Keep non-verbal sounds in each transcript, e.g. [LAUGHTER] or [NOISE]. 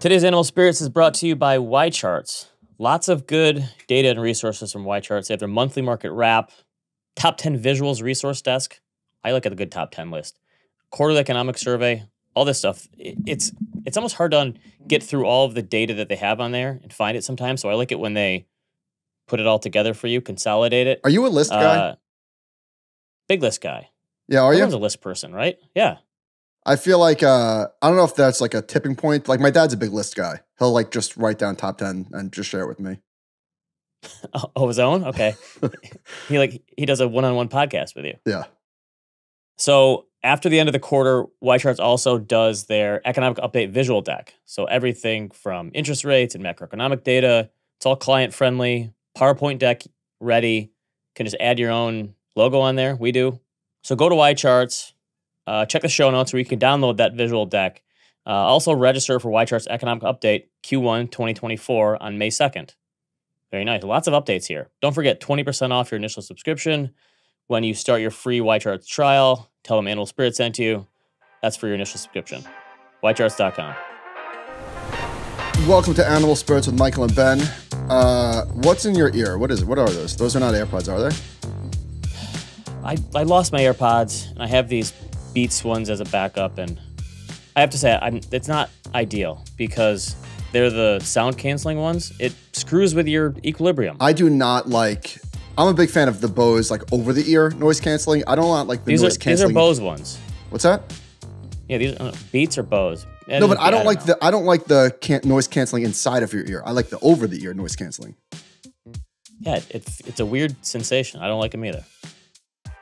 Today's Animal Spirits is brought to you by YCharts. Lots of good data and resources from YCharts. They have their monthly market wrap, top 10 visuals resource desk. I look at the good top 10 list. Quarterly economic survey, all this stuff. It's it's almost hard to get through all of the data that they have on there and find it sometimes. So I like it when they put it all together for you, consolidate it. Are you a list guy? Uh, big list guy. yeah, are you? Everyone's a list person, right? Yeah. I feel like uh, I don't know if that's like a tipping point. Like my dad's a big list guy. He'll like just write down top ten and just share it with me. [LAUGHS] Oh, oh, his own? Okay. [LAUGHS] he like he does a one-on-one podcast with you. Yeah. So after the end of the quarter, YCharts also does their economic update visual deck. So everything from interest rates and macroeconomic data, it's all client friendly. PowerPoint deck ready. Can just add your own logo on there. We do. So go to YCharts, uh, check the show notes where you can download that visual deck. Uh, also register for YCharts economic update Q1 2024 on May 2nd. Very nice. Lots of updates here. Don't forget 20% off your initial subscription when you start your free YCharts trial. Tell them Animal Spirit sent you. That's for your initial subscription. YCharts.com. Welcome to Animal Spirits with Michael and Ben. Uh, what's in your ear? What is it? What are those? Those are not AirPods, are they? I, I lost my AirPods and I have these Beats ones as a backup. And I have to say, I'm, it's not ideal because they're the sound canceling ones. It screws with your equilibrium. I do not like. I'm a big fan of the Bose like over the ear noise canceling. I don't like the these, are, noise these are canceling. Bose ones. What's that? Yeah, these are, uh, Beats or Bose. No, but I don't like the I don't like the can- noise canceling inside of your ear. I like the over the ear noise canceling. Yeah, it's it's a weird sensation. I don't like them either.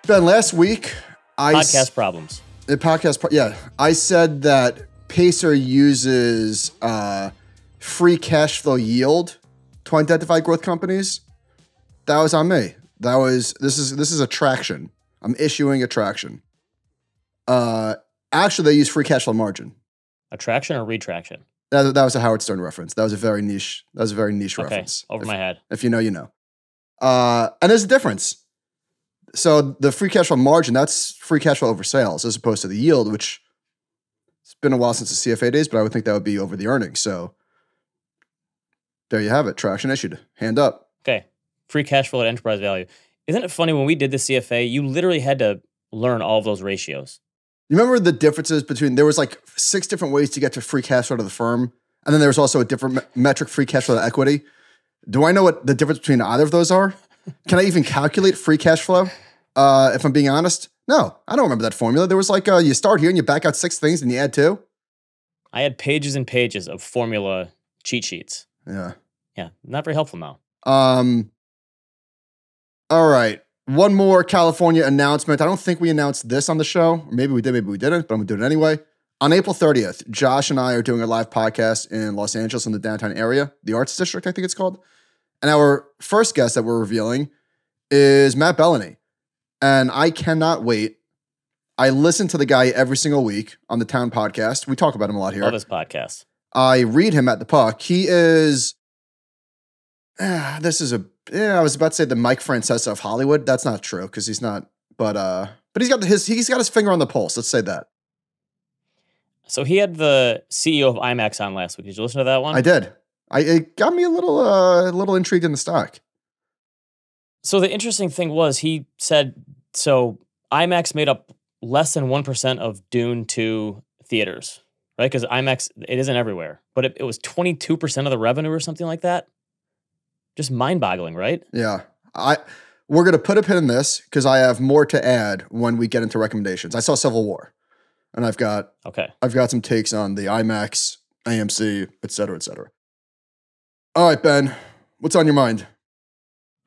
Ben, last week I s- Podcast problems. the podcast part yeah i said that pacer uses uh, free cash flow yield to identify growth companies that was on me that was this is this is attraction. i'm issuing attraction. uh actually they use free cash flow margin Attraction or retraction? that, that was a howard stern reference that was a very niche that was a very niche Okay, reference over if, my head. if you know you know uh and there's a difference so the free cash flow margin that's free cash flow over sales as opposed to the yield which it's been a while since the cfa days but i would think that would be over the earnings so there you have it traction issued hand up Okay. Free cash flow at enterprise value. Isn't it funny when we did the CFA, you literally had to learn all of those ratios. you remember the differences between there was like six different ways to get to free cash flow to the firm and then there was also a different me- metric free cash flow to equity do i know what the difference between either of those are can i even calculate free cash flow? Uh, if i'm being honest no i don't remember that formula. There was like uh, you start here and you back out six things and you add two. I had pages and pages of formula cheat sheets. yeah. Yeah, not very helpful now. um all right. One more california announcement. I don't think we announced this on the show. Maybe we did maybe we didn't but i'm gonna do it anyway. On april 30th josh and i are doing a live podcast in los angeles in the downtown area the arts district i think it's called and our first guest that we're revealing is matt belloni and i cannot wait i listen to the guy every single week on the town podcast we talk about him a lot here Love this podcast. I read him at the puck. He is. Ah, this is a. Yeah, I was about to say the Mike Francesa of Hollywood. That's not true because he's not. But uh, but he's got his he's got his finger on the pulse. Let's say that. So he had the CEO of IMAX on last week. Did you listen to that one? I did. I it got me a little uh, a little intrigued in the stock. So the interesting thing was he said so IMAX made up less than 1% of Dune 2 theaters, right? Because IMAX, it isn't everywhere, but it, it was 22% of the revenue or something like that. Just mind boggling, right? Yeah, I we're gonna put a pin in this because I have more to add when we get into recommendations. I saw Civil War, and I've got Okay. I've got some takes on the IMAX, AMC, et cetera, et cetera. All right, Ben, what's on your mind?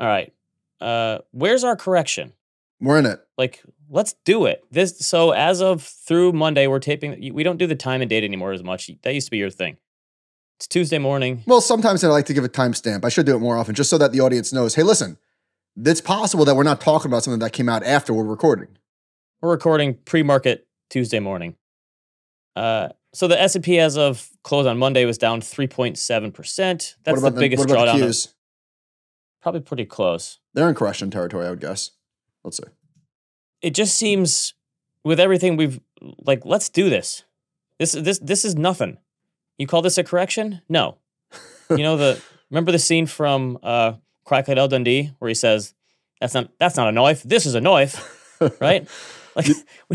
All right. Uh, where's our correction? We're in it. Like, let's do it. This so as of through Monday, we're taping. We don't do the time and date anymore as much. That used to be your thing. It's Tuesday morning. Well, sometimes I like to give a timestamp. I should do it more often, just so that the audience knows. Hey, listen, it's possible that we're not talking about something that came out after we're recording. We're recording pre-market Tuesday morning. Uh, so the S and P as of close on Monday was down three point seven percent. That's what the biggest drawdown. the? Probably pretty close. They're in correction territory, I would guess. Let's see. It just seems with everything we've like. Let's do this. This this this is nothing. You call this a correction? No. [LAUGHS] You know the remember the scene from uh Crocodile Dundee where he says, That's not that's not a knife. This is a knife. [LAUGHS] Right? Like [LAUGHS]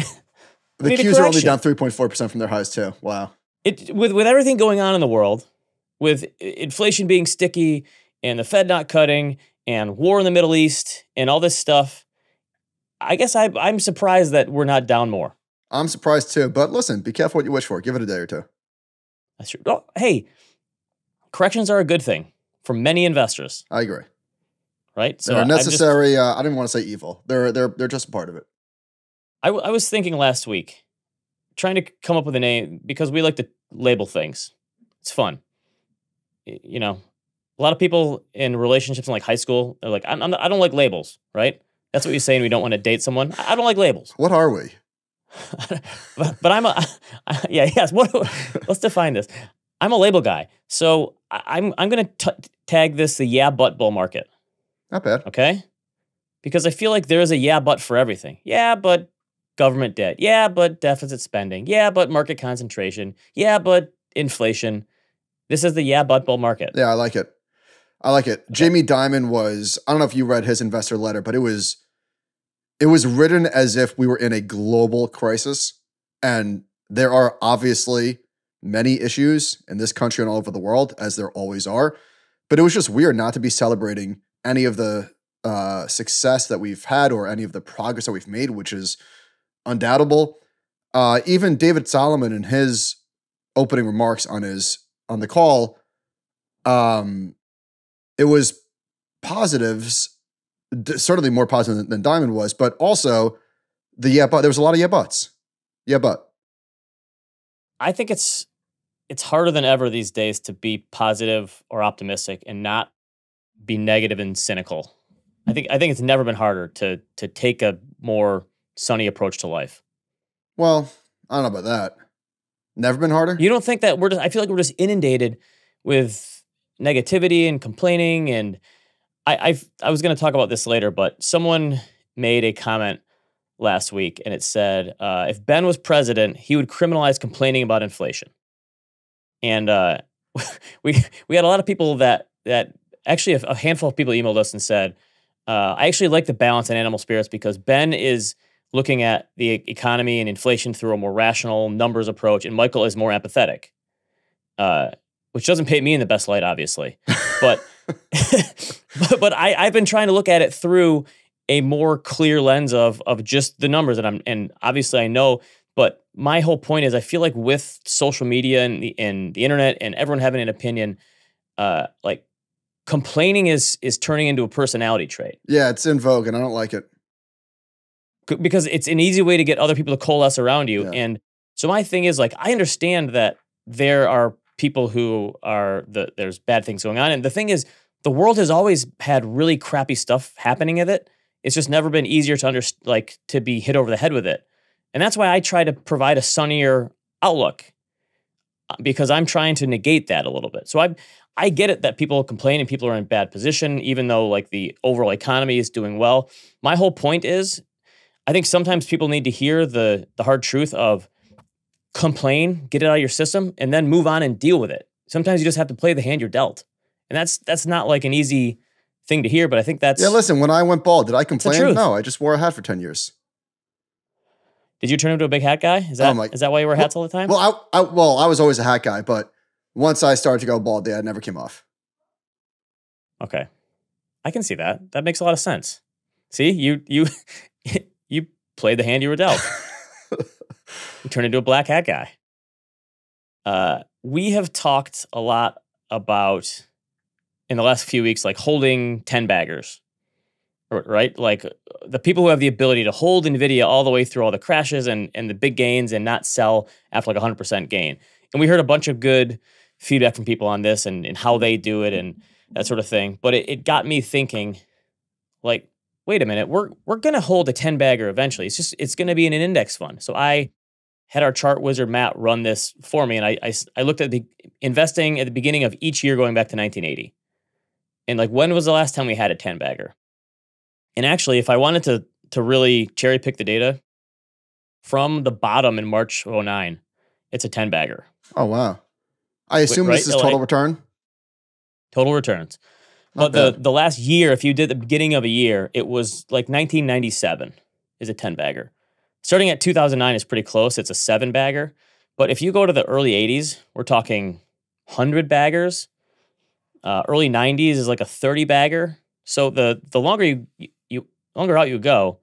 The a Qs are only down 3.4% from their highs, too. Wow. It with with everything going on in the world, with inflation being sticky and the Fed not cutting and war in the Middle East and all this stuff, I guess I, I'm surprised that we're not down more. I'm surprised, too. But listen, be careful what you wish for. Give it a day or two. That's true. Oh, hey, corrections are a good thing for many investors, I agree. right? They're I'm just- necessary. uh, I didn't want to say evil. They're they're they're just a part of it. I, w- I was thinking last week, trying to come up with a name because we like to label things. It's fun. You know, a lot of people in relationships in like high school, they're like, I'm, I'm not, I don't like labels, right? That's what you're saying. we don't want to date someone. I don't like labels. What are we? [LAUGHS] but, but I'm a, [LAUGHS] yeah, yes. What, [LAUGHS] let's define this. I'm a label guy. So I- I'm, I'm going to tag this the yeah, but bull market. Not bad. Okay. Because I feel like there is a yeah, but for everything. Yeah, but government debt. Yeah, but deficit spending. Yeah, but market concentration. Yeah, but inflation. This is the yeah, but bull market. Yeah, I like it. I like it. Jamie Dimon was. I don't know if you read his investor letter, but it was. It was written as if we were in a global crisis, and there are obviously many issues in this country and all over the world, as there always are. But it was just weird not to be celebrating any of the uh, success that we've had or any of the progress that we've made, which is undoubtable. Uh, even David Solomon in his opening remarks on his on the call, um, it was positives, certainly more positive than, than Dimon was, but also the yeah, but there was a lot of yeah, buts. Yeah, but I think it's it's harder than ever these days to be positive or optimistic and not be negative and cynical. I think I think it's never been harder to to take a more sunny approach to life. well, I don't know about that. Never been harder. You don't think that we're just I feel like we're just inundated with negativity and complaining and I I've, I was going to talk about this later, but someone made a comment last week and it said uh, if Ben was president, he would criminalize complaining about inflation. And uh, [LAUGHS] we we had a lot of people that that actually a, a handful of people emailed us and said uh, I actually like the balance in animal spirits because Ben is looking at the economy and inflation through a more rational numbers approach, and Michael is more empathetic, uh, which doesn't paint me in the best light, obviously. But but, [LAUGHS] [LAUGHS] but I, I've been trying to look at it through a more clear lens of of just the numbers, and I'm and obviously I know. But my whole point is, I feel like with social media and the and the internet and everyone having an opinion, uh, like complaining is is turning into a personality trait yeah, it's in vogue, and I don't like it. Because it's an easy way to get other people to coalesce around you. Yeah. And so my thing is like I understand that there are people who are the there's bad things going on, and the thing is the world has always had really crappy stuff happening in it. It's just never been easier to under like to be hit over the head with it, and that's why I try to provide a sunnier outlook uh, because I'm trying to negate that a little bit. So I I get it that people complain and people are in bad position, even though like the overall economy is doing well. My whole point is I think sometimes people need to hear the the hard truth of complain, get it out of your system, and then move on and deal with it. Sometimes you just have to play the hand you're dealt, and that's that's not like an easy thing to hear. But I think that's. Yeah, listen. When I went bald, did I complain? No, I just wore a hat for ten years. Did you turn into a big hat guy? Is that Oh is that why you wear Well- hats all the time? Well, I, I well, I was always a hat guy, but once I started to go bald, it never came off. okay, I can see that. That makes a lot of sense. See, you you [LAUGHS] you played the hand you were dealt. [LAUGHS] you turned into a black hat guy. Uh, we have talked a lot about in the last few weeks, like holding 10 baggers, right? Like the people who have the ability to hold NVIDIA all the way through all the crashes and, and the big gains and not sell after like 100% gain. And we heard a bunch of good feedback from people on this and, and how they do it and that sort of thing. But it, it got me thinking, like, wait a minute, we're we're gonna hold a 10 bagger eventually. It's just it's gonna be in an index fund. So I had our chart wizard Matt run this for me, and I I looked at the investing at the beginning of each year going back to 1980, and like when was the last time we had a 10 bagger? And actually, if I wanted to to really cherry pick the data from the bottom in March 09, it's a 10 bagger. Oh wow. I assume right, this is total return. total returns. Not But the the last year, if you did the beginning of a year, it was like 1997 is a 10 bagger. Starting at 2009 is pretty close. It's a seven bagger. But if you go to the early 80s, we're talking 100 baggers. Uh, early 90s is like a 30 bagger. So the the longer you you longer out you go,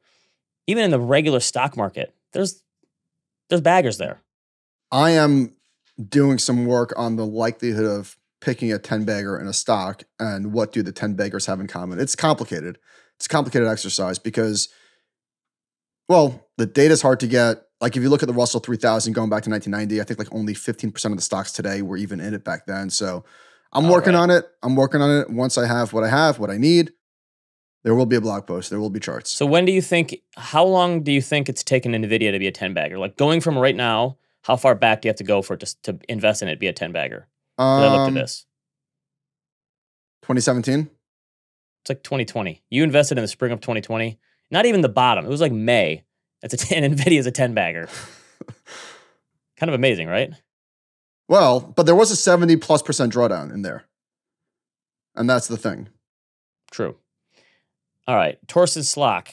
even in the regular stock market, there's there's baggers there. I am doing some work on the likelihood of picking a 10 bagger in a stock and what do the 10 baggers have in common. It's complicated. It's a complicated exercise because, well, the data is hard to get. Like if you look at the Russell 3000 going back to 1990, I think like only 15% of the stocks today were even in it back then. So I'm All working right. on it. I'm working on it. Once I have what I have, what I need, there will be a blog post. There will be charts. So when do you think? How long do you think it's taken Nvidia to be a ten bagger? Like going from right now, how far back do you have to go for it to, to invest in it be a ten bagger? 'Cause I looked at Um, this. 2017. It's like 2020. You invested in the spring of 2020. Not even the bottom. It was like May. That's a ten. [LAUGHS] Nvidia is a ten bagger. [LAUGHS] kind of amazing, right? Well, but there was a 70 plus percent drawdown in there. And that's the thing. True. All right. Torsten Slok,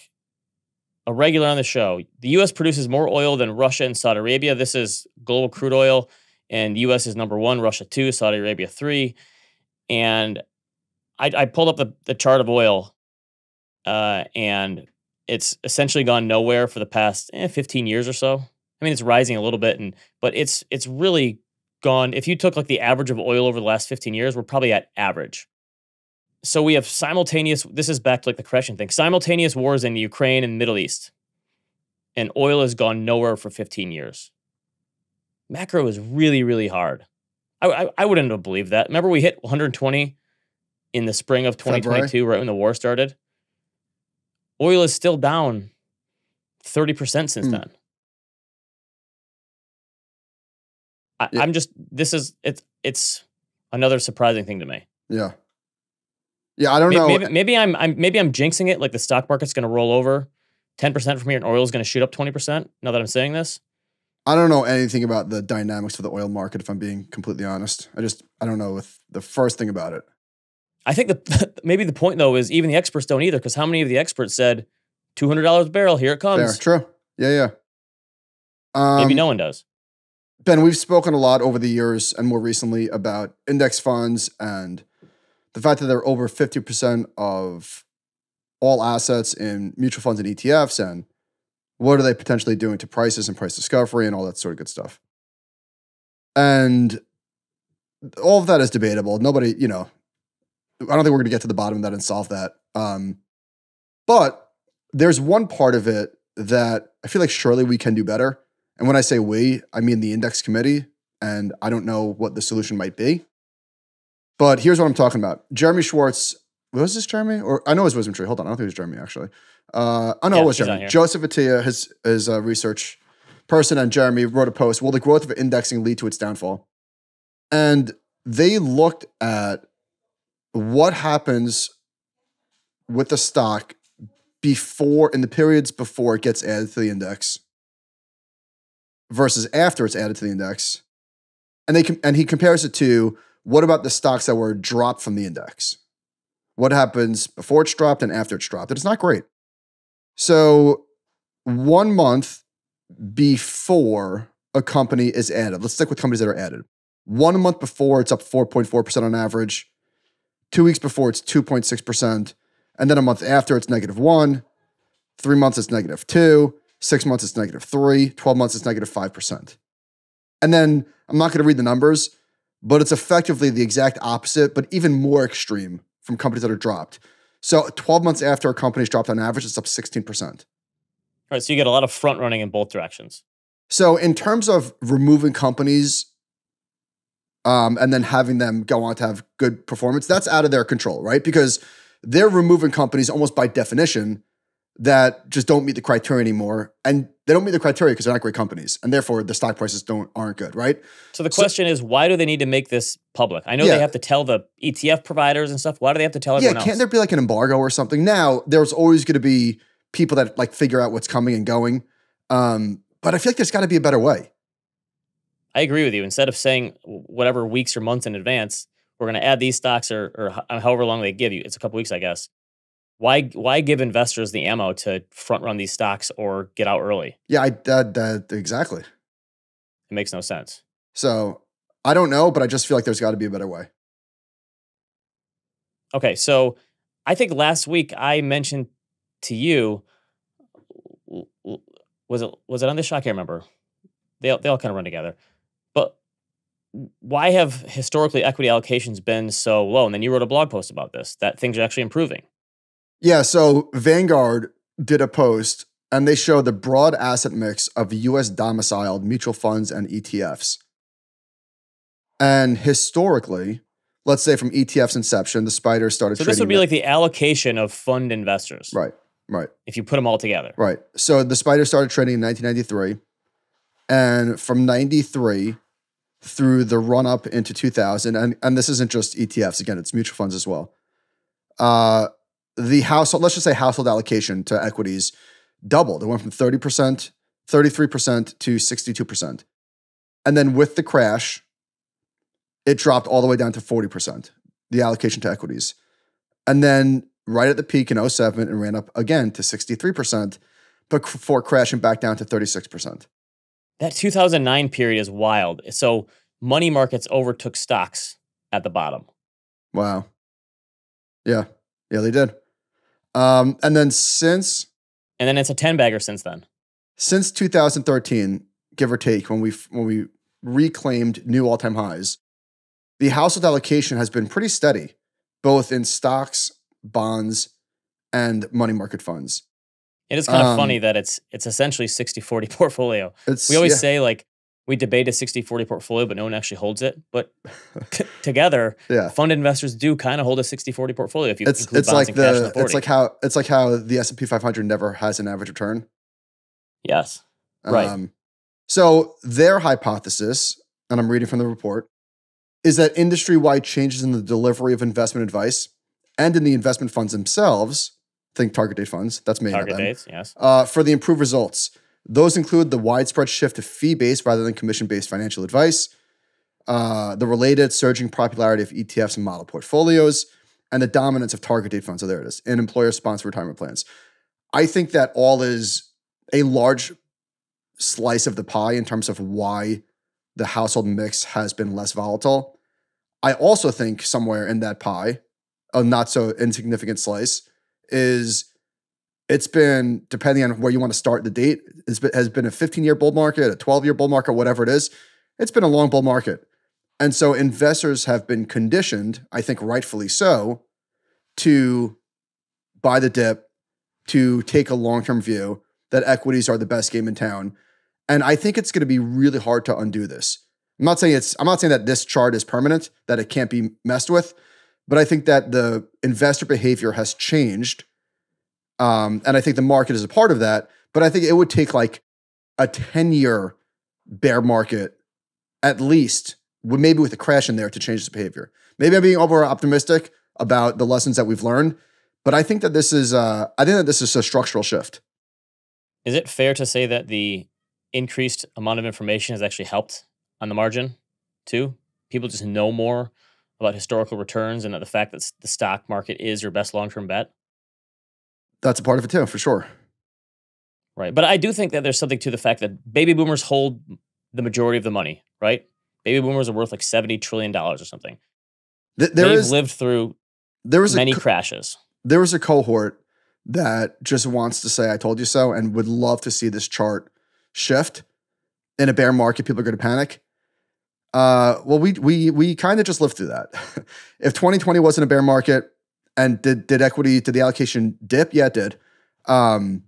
a regular on the show. The U.S. produces more oil than Russia and Saudi Arabia. This is global crude oil, and the U.S. is number one, Russia two, Saudi Arabia three. And I, I pulled up the, the chart of oil, uh, and it's essentially gone nowhere for the past eh, 15 years or so. I mean, it's rising a little bit, and but it's it's really gone. If you took like the average of oil over the last 15 years, we're probably at average so we have simultaneous this is back to like the correction thing simultaneous wars in ukraine and middle east and oil has gone nowhere for 15 years macro is really really hard i, I, I wouldn't have believed that remember we hit 120 in the spring of 2022 right when the war started oil is still down 30% since Hmm. then I, Yeah. i'm just this is it's it's another surprising thing to me Yeah. Yeah, I don't May- know. Maybe, maybe I'm, I'm maybe I'm jinxing it. Like the stock market's going to roll over ten percent from here, and oil is going to shoot up twenty percent. Now that I'm saying this, I don't know anything about the dynamics of the oil market, if I'm being completely honest. I just, I don't know with the first thing about it. I think the [LAUGHS] maybe the point though is even the experts don't either, because how many of the experts said two hundred dollars a barrel? Here it Fair. comes. True. Yeah, yeah. Um, Maybe no one does. Ben, we've spoken a lot over the years and more recently about index funds and the fact that they're over 50% of all assets in mutual funds and ETFs and what are they potentially doing to prices and price discovery and all that sort of good stuff. And all of that is debatable. Nobody, you know, I don't think we're going to get to the bottom of that and solve that. Um, but there's one part of it that I feel like surely we can do better. And when I say we, I mean the index committee, and I don't know what the solution might be. But here's what I'm talking about. Jeremy Schwartz, was this Jeremy? Or I know it was WisdomTree. Hold on, I don't think it was Jeremy actually. Uh, oh no, Yeah, it was Jeremy. Joseph Attia, his his uh, research person, and Jeremy wrote a post. Will the growth of indexing lead to its downfall? And they looked at what happens with the stock before in the periods before it gets added to the index versus after it's added to the index. And they com- and he compares it to what about the stocks that were dropped from the index? What happens before it's dropped and after it's dropped? And it's not great. So one month before a company is added, let's stick with companies that are added. One month before it's up 4.4% on average. Two weeks before it's 2.6%. And then a month after it's negative one. Three months it's negative two. Six months it's negative three. 12 months it's negative 5%. And then I'm not going to read the numbers, but it's effectively the exact opposite, but even more extreme from companies that are dropped. So 12 months after a company's dropped on average, it's up 16%. All right, so you get a lot of front running in both directions. So in terms of removing companies um, and then having them go on to have good performance, that's out of their control, right? Because they're removing companies almost by definition that just don't meet the criteria anymore, and they don't meet the criteria because they're not great companies, and therefore the stock prices don't aren't good, right? So the So- question is, why do they need to make this public? I know Yeah. they have to tell the ETF providers and stuff. Why do they have to tell yeah, everyone can't else? there be like an embargo or something? Now there's always going to be people that like figure out what's coming and going, um, but I feel like there's got to be a better way. I agree with you. Instead of saying whatever weeks or months in advance, we're going to add these stocks or, or however long they give you. It's a couple weeks, I guess. Why why give investors the ammo to front run these stocks or get out early? Yeah, I that, that exactly. It makes no sense. So I don't know, but I just feel like there's got to be a better way. Okay, so I think last week I mentioned to you was it was it on this show? I can't remember. They they all kind of run together. But why have historically equity allocations been so low? And then you wrote a blog post about this that things are actually improving. Yeah. So Vanguard did a post and they show the broad asset mix of US domiciled mutual funds and ETFs. And historically, let's say from ETF's inception, the SPDR started. So this would be like the allocation of fund investors, right? Right. If you put them all together, right. So the SPDR started trading in 1993, and from 93 through the run up into 2000, and and this isn't just ETFs. Again, it's mutual funds as well. Uh, the household, let's just say household allocation to equities doubled. It went from 30%, 33% to 62%. And then with the crash, it dropped all the way down to 40%, the allocation to equities. And then right at the peak in 07, it ran up again to 63%, but before crashing back down to 36%. That 2009 period is wild. So money markets overtook stocks at the bottom. Wow. Yeah. Yeah, they did. Um, and then since. And then it's a 10 bagger since then. Since 2013, give or take, when we when we reclaimed new all time highs, the household allocation has been pretty steady, both in stocks, bonds, and money market funds. It is kind of um, funny that it's it's essentially 60-40 portfolio. we always yeah. say like we debate a 60-40 portfolio, but no one actually holds it. But [LAUGHS] t- together, yeah. fund investors do kind of hold a 60-40 portfolio if you it's, include it's like and cash the, in the 40. It's like how it's like how the S&P 500 never has an average return. Yes. Right. Um, so their hypothesis, and I'm reading from the report, is that industry wide changes in the delivery of investment advice and in the investment funds themselves, think target date funds, that's me. Target dates, yes. Uh, for the improved results. Those include the widespread shift to fee based rather than commission based financial advice, uh, the related surging popularity of ETFs and model portfolios, and the dominance of target date funds. So there it is, and employer sponsored retirement plans. I think that all is a large slice of the pie in terms of why the household mix has been less volatile. I also think somewhere in that pie, a not so insignificant slice, is it's been depending on where you want to start the date has been a 15 year bull market, a 12 year bull market, whatever it is. It's been a long bull market. And so investors have been conditioned, I think rightfully so, to buy the dip, to take a long term view that equities are the best game in town. And I think it's going to be really hard to undo this. I'm not saying it's I'm not saying that this chart is permanent, that it can't be messed with, but I think that the investor behavior has changed. Um, and I think the market is a part of that. But I think it would take like a 10 year bear market at least, maybe with a crash in there to change this behavior. Maybe I'm being over optimistic about the lessons that we've learned, but I think that this is uh, I think that this is a structural shift. Is it fair to say that the increased amount of information has actually helped on the margin too. People just know more about historical returns and that the fact that the stock market is your best long term bet. That's a part of it too, for sure. Right. But I do think that there's something to the fact that baby boomers hold the majority of the money, right? Baby boomers are worth like $70 trillion or something. Th- there They've is, lived through there was many co- crashes. There was a cohort that just wants to say, I told you so, and would love to see this chart shift in a bear market, people are going to panic. Uh, well, we we we kind of just lived through that. [LAUGHS] if 2020 wasn't a bear market, and did did equity did the allocation dip? Yeah, it did. Um,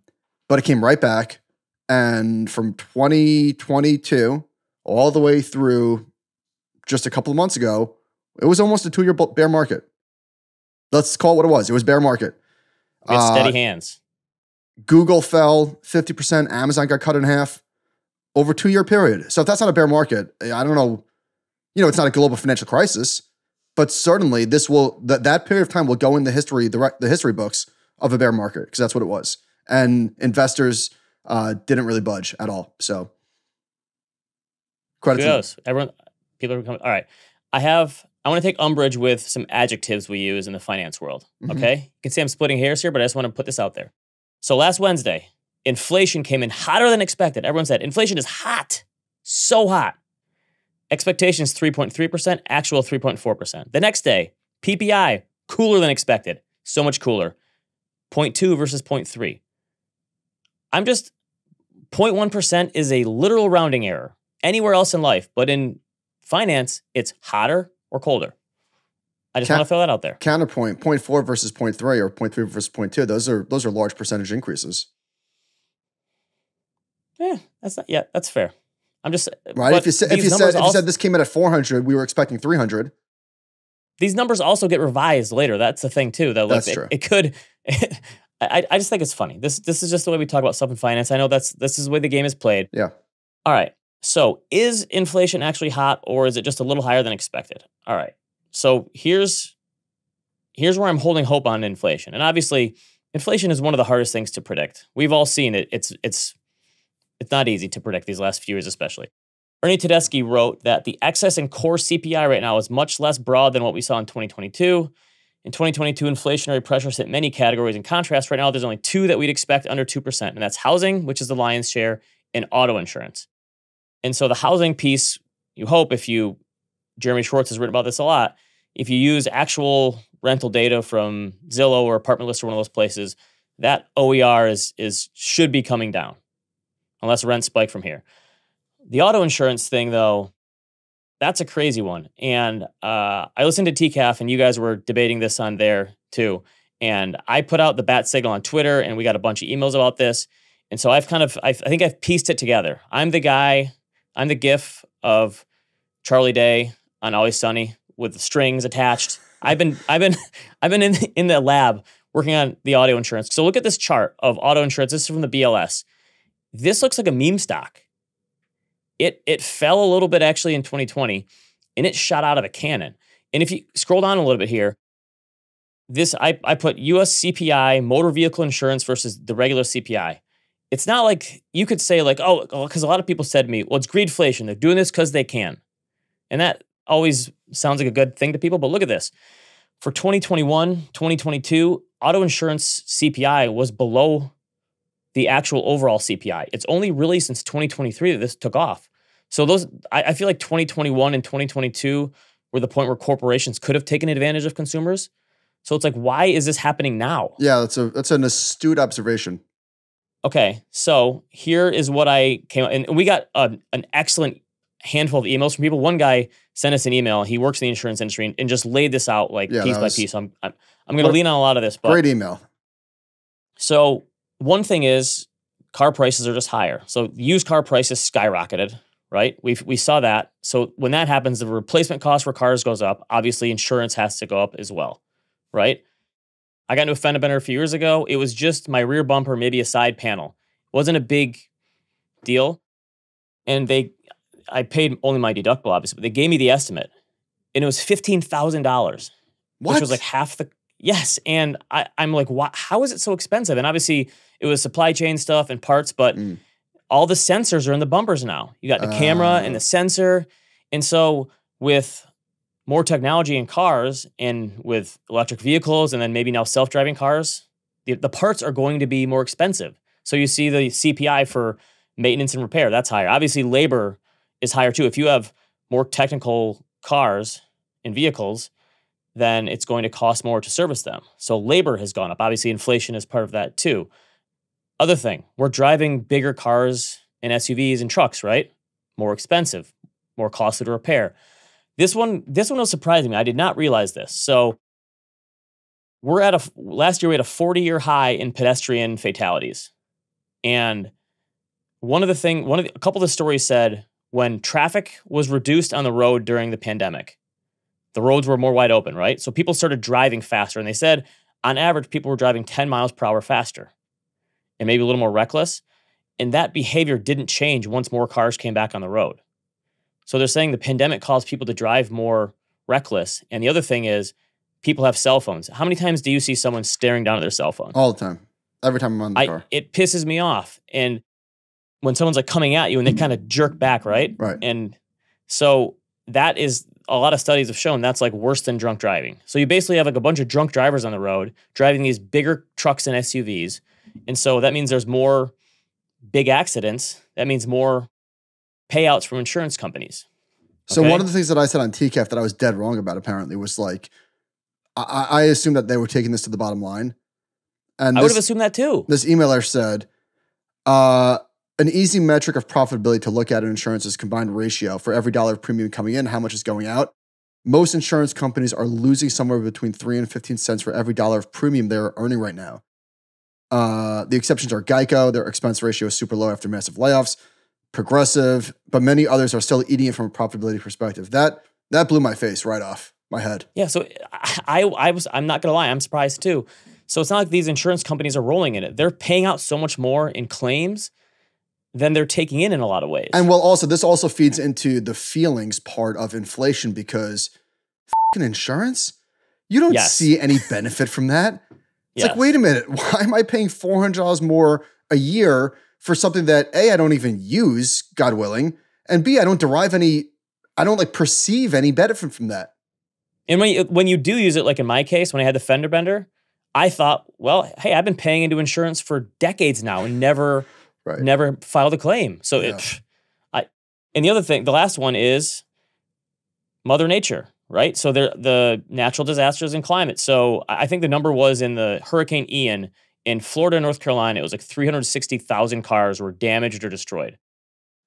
but it came right back, and from 2022 all the way through just a couple of months ago, it was almost a two year bear market. Let's call it what it was. It was bear market. Had steady uh, hands. Google fell 50%, Amazon got cut in half over two year period. So if that's not a bear market, I don't know, you know, it's not a global financial crisis, but certainly this will, that, that period of time will go in the history, the, the history books of a bear market, because that's what it was. And investors uh, didn't really budge at all. So Credit to. Kudos. Everyone, people are coming. All right. I have, I want to take umbrage with some adjectives we use in the finance world. Mhm. Okay. You can see I'm splitting hairs here, but I just want to put this out there. So last Wednesday, inflation came in hotter than expected. Everyone said inflation is hot, so hot. Expectations 3.3%, actual 3.4%. The next day, PPI, cooler than expected, so much cooler. 0.2 versus 0.3. I'm just, 0.1% is a literal rounding error anywhere else in life, but in finance, it's hotter or colder. I just Ca- want to throw that out there. Counterpoint, 0.4 versus 0.3 or 0.3 versus 0.2. Those are those are large percentage increases. Yeah, that's not, yeah, that's fair. I'm just Right? If you, said, if you said if you said this came in at 400, we were expecting 300. these numbers also get revised later. That's the thing too. That like That's true. it could. [LAUGHS] I, I just think it's funny. This this is just the way we talk about stuff in finance. I know that's this is the way the game is played. Yeah. All right. So is inflation actually hot, or is it just a little higher than expected? All right. So here's here's where I'm holding hope on inflation, and obviously, inflation is one of the hardest things to predict. We've all seen it. It's it's it's not easy to predict these last few years, especially. Ernie Tedeschi wrote that the excess in core CPI right now is much less broad than what we saw in 2022. In 2022, inflationary pressures hit many categories. In contrast, right now, there's only two that we'd expect under 2%, and that's housing, which is the lion's share, and auto insurance. And so the housing piece, you hope if you, Jeremy Schwartz has written about this a lot, if you use actual rental data from Zillow or Apartment List or one of those places, that OER is, is should be coming down, unless rents spike from here. The auto insurance thing, though, that's a crazy one. And uh, I listened to TCAF, and you guys were debating this on there too. And I put out the bat signal on Twitter, and we got a bunch of emails about this. And so I've kind of, I, I think I've pieced it together. I'm the guy, I'm the GIF of Charlie Day on Always Sunny with the strings attached. I've been, I've been, [LAUGHS] I've been in in the lab working on the auto insurance. So look at this chart of auto insurance. This is from the BLS. This looks like a meme stock. It it fell a little bit actually in 2020, and it shot out of a cannon. And if you scroll down a little bit here, this I, I put US CPI motor vehicle insurance versus the regular CPI. It's not like you could say like oh because a lot of people said to me well it's greedflation they're doing this because they can, and that always sounds like a good thing to people. But look at this for 2021 2022 auto insurance CPI was below the actual overall CPI. It's only really since 2023 that this took off. So those I, I feel like 2021 and 2022 were the point where corporations could have taken advantage of consumers. So it's like, why is this happening now? Yeah, that's a that's an astute observation. Okay, so here is what I came and we got a, an excellent handful of emails from people. One guy sent us an email. He works in the insurance industry and, and just laid this out like Yeah, piece by was- piece. I'm I'm, I'm going to lean on a lot of this, but Great email. So one thing is car prices are just higher. So used car prices skyrocketed, right? We we saw that. So when that happens, the replacement cost for cars goes up. Obviously, insurance has to go up as well, right? I got into a fender bender a few years ago. It was just my rear bumper, maybe a side panel. It wasn't a big deal, and they, I paid only my deductible, obviously, but they gave me the estimate, and it was fifteen thousand dollars which was like half the yes and I, i'm like why, how is it so expensive? And obviously it was supply chain stuff and parts but Mm. all the sensors are in the bumpers now. You got the camera and Ah. the sensor and so with more technology in cars and with electric vehicles and then maybe now self-driving cars the, the parts are going to be more expensive. So you see the cpi for maintenance and repair that's higher. Obviously labor is higher too. If you have more technical cars and vehicles then it's going to cost more to service them. So labor has gone up. Obviously, inflation is part of that too. Other thing, we're driving bigger cars and SUVs and trucks, right? More expensive, more costly to repair. This one, this one was surprising me. I did not realize this. So we're at a last year we had a 40 year high in pedestrian fatalities. And one of the thing, one of the, a couple of the stories said when traffic was reduced on the road during the pandemic, the roads were more wide open, right? So people started driving faster. And they said on average, people were driving 10 miles per hour faster and maybe a little more reckless. And that behavior didn't change once more cars came back on the road. So they're saying the pandemic caused people to drive more reckless. And the other thing is, people have cell phones. How many times do you see someone staring down at their cell phone? All the time. Every time I'm on the I, car. it pisses me off. And when someone's like coming at you and they mm-hmm. kind of jerk back, right? Right. And So that is a lot of studies have shown that's like worse than drunk driving. So you basically have like a bunch of drunk drivers on the road driving these bigger trucks and SUVs. And so that means there's more big accidents. That means more payouts from insurance companies. So Okay. one of the things that I said on TCAF that I was dead wrong about apparently was like, I, I assumed that they were taking this to the bottom line. And I would have assumed that too. this emailer said, uh, an easy metric of profitability to look at in insurance is combined ratio for every dollar of premium coming in, how much is going out. Most insurance companies are losing somewhere between three and 15 cents for every dollar of premium they're earning right now. Uh, the exceptions are Geico, their expense ratio is super low after massive layoffs, Progressive, but many others are still eating it from a profitability perspective. That that blew my face right off my head. Yeah, so I, I was I'm not gonna lie, I'm surprised too. So it's not like these insurance companies are rolling in it. They're paying out so much more in claims than they're taking in in a lot of ways. And well, also this also feeds into the feelings part of inflation because fucking insurance, you don't Yes. see any benefit from that. [LAUGHS] It's Yes. like, wait a minute, [LAUGHS] why am I paying four hundred dollars more a year for something that a I don't even use, God willing, and b I don't derive any, I don't like perceive any benefit from that. And when you, when you do use it, like in my case, when I had the fender bender, I thought, well, hey, I've been paying into insurance for decades now and never Right. never filed a claim. So Yeah. it, I, and the other thing, the last one is Mother Nature, right? So there, the natural disasters and climate. So I I think the number was in the Hurricane Ian in Florida, North Carolina. It was like 360,000 cars were damaged or destroyed.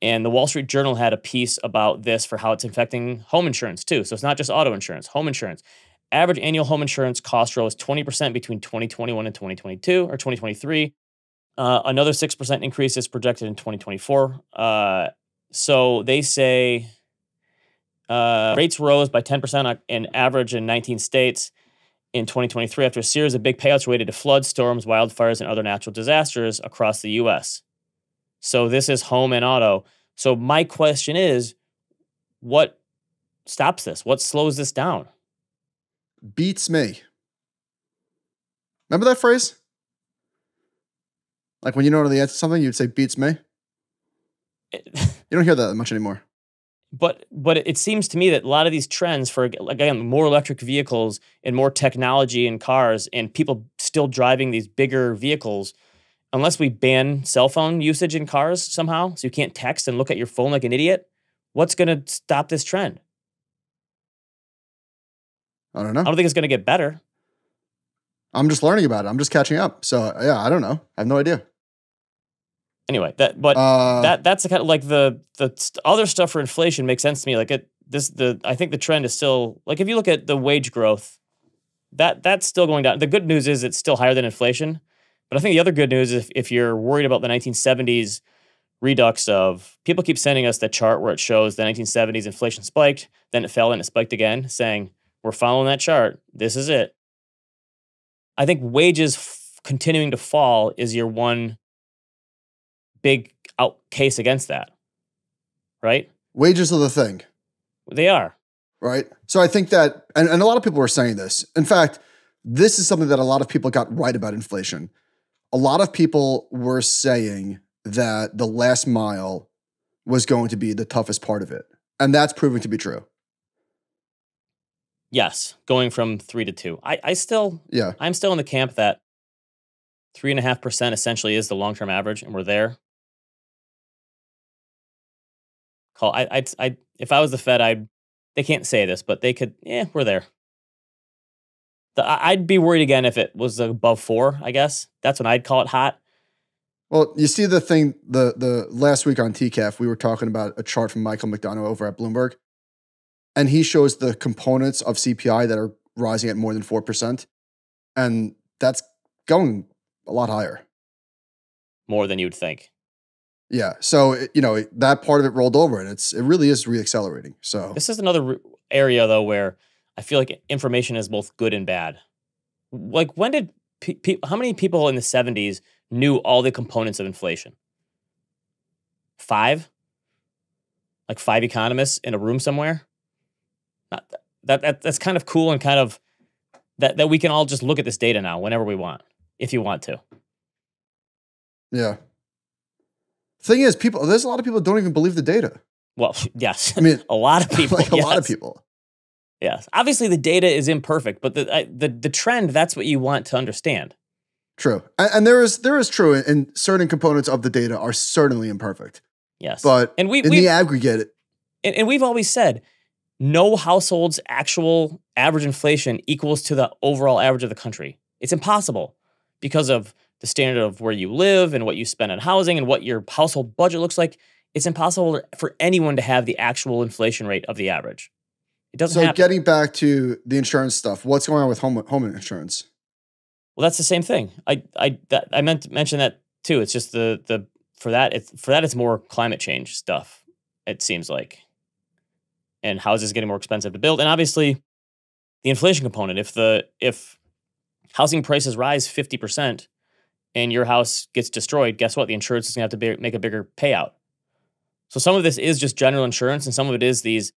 And the Wall Street Journal had a piece about this for how it's affecting home insurance too. So it's not just auto insurance, home insurance. Average annual home insurance cost rose 20% between 2021 and 2022 or 2023. Uh, another 6% increase is projected in 2024. Uh, so they say uh, rates rose by 10% on- in average in 19 states in 2023 after a series of big payouts related to floods, storms, wildfires, and other natural disasters across the U.S. So this is home and auto. So my question is, what stops this? What slows this down? Beats me. Remember that phrase? Like when you know the answer to something, you'd say beats me. [LAUGHS] You don't hear that much anymore. but but it seems to me that a lot of these trends for again more electric vehicles and more technology in cars and people still driving these bigger vehicles unless we ban cell phone usage in cars somehow so you can't text and look at your phone like an idiot what's going to stop this trend I don't know. i don't think it's going to get better I'm just learning about it. I'm just catching up. So yeah, I don't know. I have no idea. anyway that but Uh, that that's the kind of like the the other stuff for inflation makes sense to me like it this the i think the trend is still like if you look at the wage growth that that's still going down the good news is it's still higher than inflation but i think the other good news is if, if you're worried about the 1970s redux of people keep sending us the chart where it shows the 1970s inflation spiked then it fell and it spiked again saying we're following that chart this is it i think wages f- continuing to fall is your one big out case against that. Right? wages are the thing, They are. right? So I think that, and, and a lot of people were saying this. In fact, this is something that a lot of people got right about inflation. A lot of people were saying that the last mile was going to be the toughest part of it. And that's proving to be true. Yes. Going from three to two. I, I still Yeah. I'm still in the camp that three and a half percent essentially is the long term average, and we're there. Call I I I if I was the Fed, I'd they can't say this, but they could. Yeah, we're there. The, I'd be worried again if it was above four. I guess that's when I'd call it hot. Well, you see the thing the the last week on TCAF, we were talking about a chart from Michael McDonough over at Bloomberg, and he shows the components of CPI that are rising at more than four percent, and that's going a lot higher. More than you'd think. Yeah, so it- you know that part of it rolled over, and it's it really is reaccelerating. So This is another area though where I feel like information is both good and bad. Like when did pe- pe- how many people in the 70s knew all the components of inflation? 5? Like 5 economists in a room somewhere? Uh, th- that, that that's kind of cool and kind of that that we can all just look at this data now whenever we want if you want to. yeah, thing is, people there's a lot of people don't even believe the data. Well, [LAUGHS] yes. I mean, [LAUGHS] a lot of [LAUGHS] people. like a lot of people. Yes. Obviously, the data is imperfect, but the I, the the trend that's what you want to understand. True, and, and there is there is true, and certain components of the data are certainly imperfect. Yes. But and we in the aggregate, and, and we've always said no household's actual average inflation equals to the overall average of the country. It's impossible because of the standard of where you live and what you spend on housing and what your household budget looks like. It's impossible for anyone to have the actual inflation rate of the average. It doesn't so happen. getting back to the insurance stuff, what's going on with home home insurance? Well, that's the same thing. I I that, I meant to mention that too. It's just the the for that it's for that it's more climate change stuff. It seems like, and houses getting more expensive to build, and obviously, the inflation component. If the if housing prices rise fifty percent, and your house gets destroyed, guess what? The insurance is going to have to make a bigger payout. So some of this is just general insurance, and some of it is these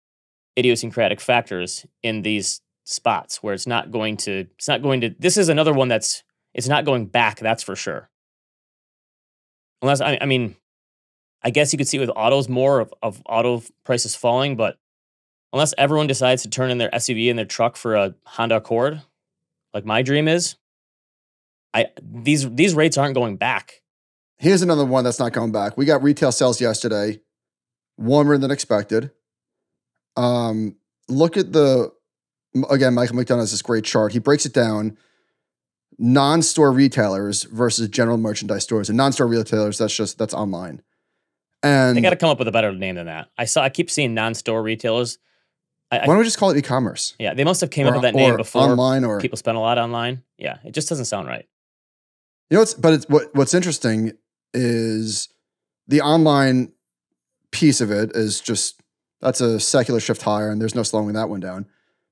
idiosyncratic factors in these spots where it's not going to it's not going to this is another one that's it's not going back that's for sure unless i, I mean i guess you could see with autos more of, of auto prices falling but unless everyone decides to turn in their suv and their truck for a honda accord like my dream is i these these rates aren't going back Here's another one that's not going back. We got retail sales yesterday, warmer than expected. Um, look at the again, Michael McDonough has this great chart. He breaks it down non-store retailers versus general merchandise stores. And non-store retailers, that's just that's online. And they got to come up with a better name than that i saw i keep seeing non-store retailers I, why don't we just call it e-commerce? yeah they must have came Or- up with that name before online or people spend a lot online yeah it just doesn't sound right You know what's but it's what what's interesting is the online piece of it is just that's a secular shift higher and there's no slowing that one down.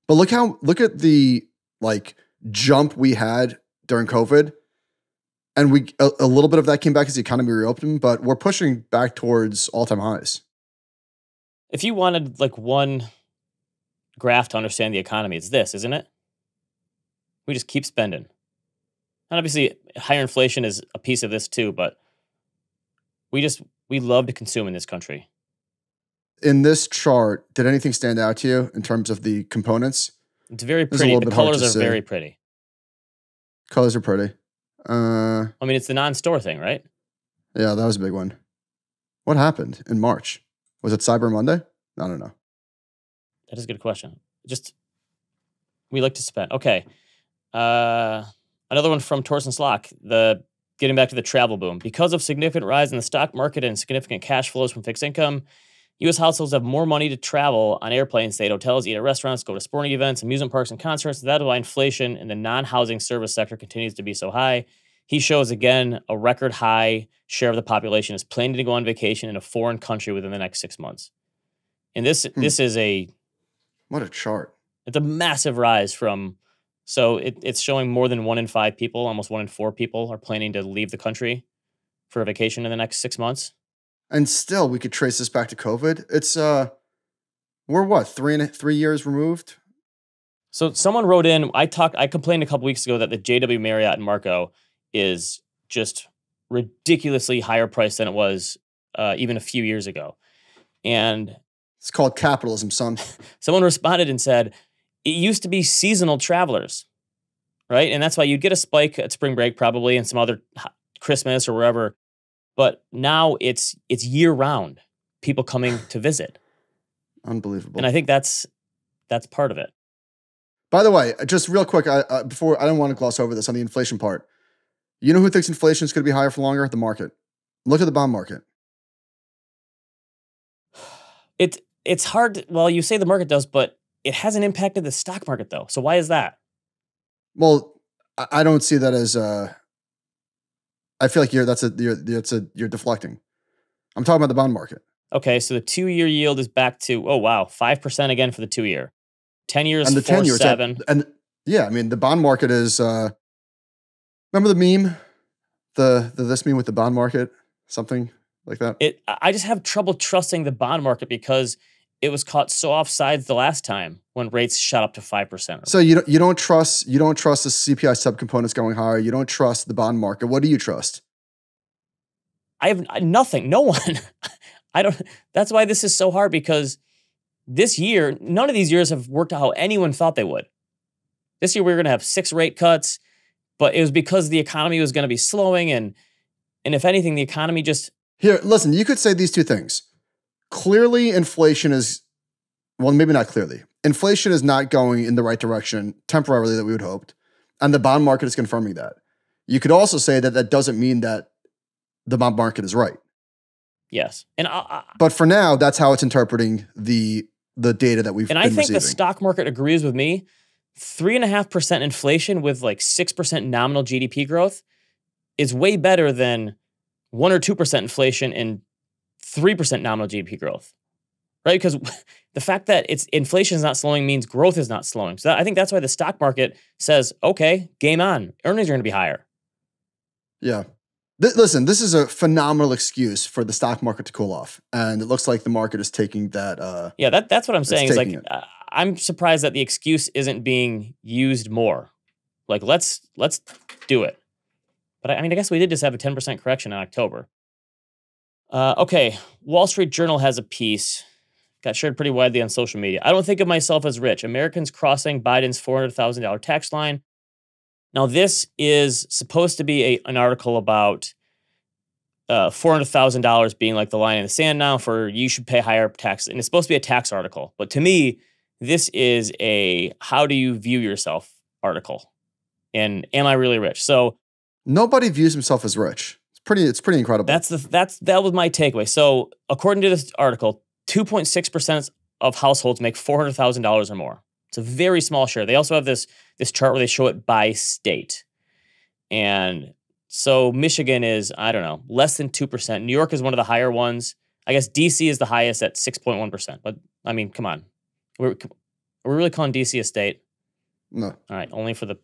But look how look at the like jump we had during COVID. And we a, a little bit of that came back as the economy reopened, but we're pushing back towards all-time highs. if you wanted like one graph to understand the economy, it's this, isn't it? We just keep spending. And obviously, higher inflation is a piece of this too, but we just we love to consume in this country. In this chart, did anything stand out to you in terms of the components? It's very pretty. little The colors are see. very pretty. Colors are pretty. Uh I mean, it's the non-store thing, right? Yeah, that was a big one. What happened in March? Was it Cyber Monday? I don't know. That is a good question. Just we like to spend. Okay. Uh, another one from Torsten Slok. The getting back to the travel boom. Because of significant rise in the stock market and significant cash flows from fixed income, U.S. households have more money to travel on airplanes, stay at hotels, eat at restaurants, go to sporting events, amusement parks, and concerts. That is why inflation in the non-housing service sector continues to be so high. He shows again a record high share of the population is planning to go on vacation in a foreign country within the next six months. And this Hmm. this is a What a chart. it's a massive rise from so it, it's showing more than one in five people, almost one in four people are planning to leave the country for a vacation in the next six months. And still, we could trace this back to COVID. It's uh, we're what three and a, three years removed. So someone wrote in, I talked I complained a couple weeks ago that the JW Marriott in Marco is just ridiculously higher priced than it was uh, even a few years ago. And It's called capitalism, son. [LAUGHS] someone responded and said it used to be seasonal travelers right and that's why you'd get a spike at spring break probably and some other christmas or wherever but now it's it's year round people coming to visit [SIGHS] Unbelievable. and i think that's that's part of it By the way, just real quick, I, uh, before I don't want to gloss over this on the inflation part. You know who thinks inflation is going to be higher for longer? The market. Look at the bond market. [SIGHS] it it's hard to- well you say the market does but it hasn't impacted the stock market though so why is that Well, I, don't see that as. Uh, I feel like you're that's a you're that's a you're deflecting. I'm talking about the bond market. okay so the two year yield is back to oh wow 5% again for the two year 10 years and the 10 four years seven and yeah i mean the bond market is uh remember the meme the, the this meme with the bond market something like that it I just have trouble trusting the bond market because it was caught so offsides the last time when rates shot up to five percent. so you don't you don't trust you don't trust the cpi subcomponents going higher you don't trust the bond market what do you trust I have nothing, no [LAUGHS] one. I don't. That's why this is so hard because this year, none of these years have worked out how anyone thought they would. This year, we were going to have six rate cuts, but it was because the economy was going to be slowing, and and if anything, the economy just Here, listen, you could say these two things. Clearly, inflation is, well, maybe not clearly. Inflation is not going in the right direction temporarily that we would hoped. And the bond market is confirming that. You could also say that that doesn't mean that the bond market is right. yes, and I, I, But for now, that's how it's interpreting the the data that we've and I think receiving. the stock market agrees with me. Three and a half percent inflation with like six percent nominal GDP growth is way better than one or two percent inflation and three percent nominal GDP growth, right? Because [LAUGHS] the fact that it's inflation is not slowing means growth is not slowing. So that, I think that's why the stock market says, okay, game on, earnings are going to be higher. Yeah. Th- listen, this is a phenomenal excuse for the stock market to cool off. And it looks like the market is taking that. Uh, Yeah, that that's what I'm saying. Is like it. uh, I'm surprised that the excuse isn't being used more. Like let's let's do it. But I, I mean, I guess we did just have a 10% correction in October. Uh, okay, Wall Street Journal has a piece got shared pretty widely on social media. I don't think of myself as rich. Americans crossing Biden's $400,000 tax line. Now, this is supposed to be a, an article about uh, $400,000 being like the line in the sand now for you should pay higher taxes. And it's supposed to be a tax article. But to me, this is a how do you view yourself article. And am I really rich? So nobody views himself as rich. Pretty. It's pretty incredible. that's the that's that was my takeaway. So according to this article, 2.6% of households make $400,000 or more. It's a very small share. They also have this this chart where they show it by state. And so Michigan is, I don't know, less than 2%. New York is one of the higher ones. I guess DC is the highest at 6.1%. But I mean, come on. We're we're really calling DC a state. no. All right, only for the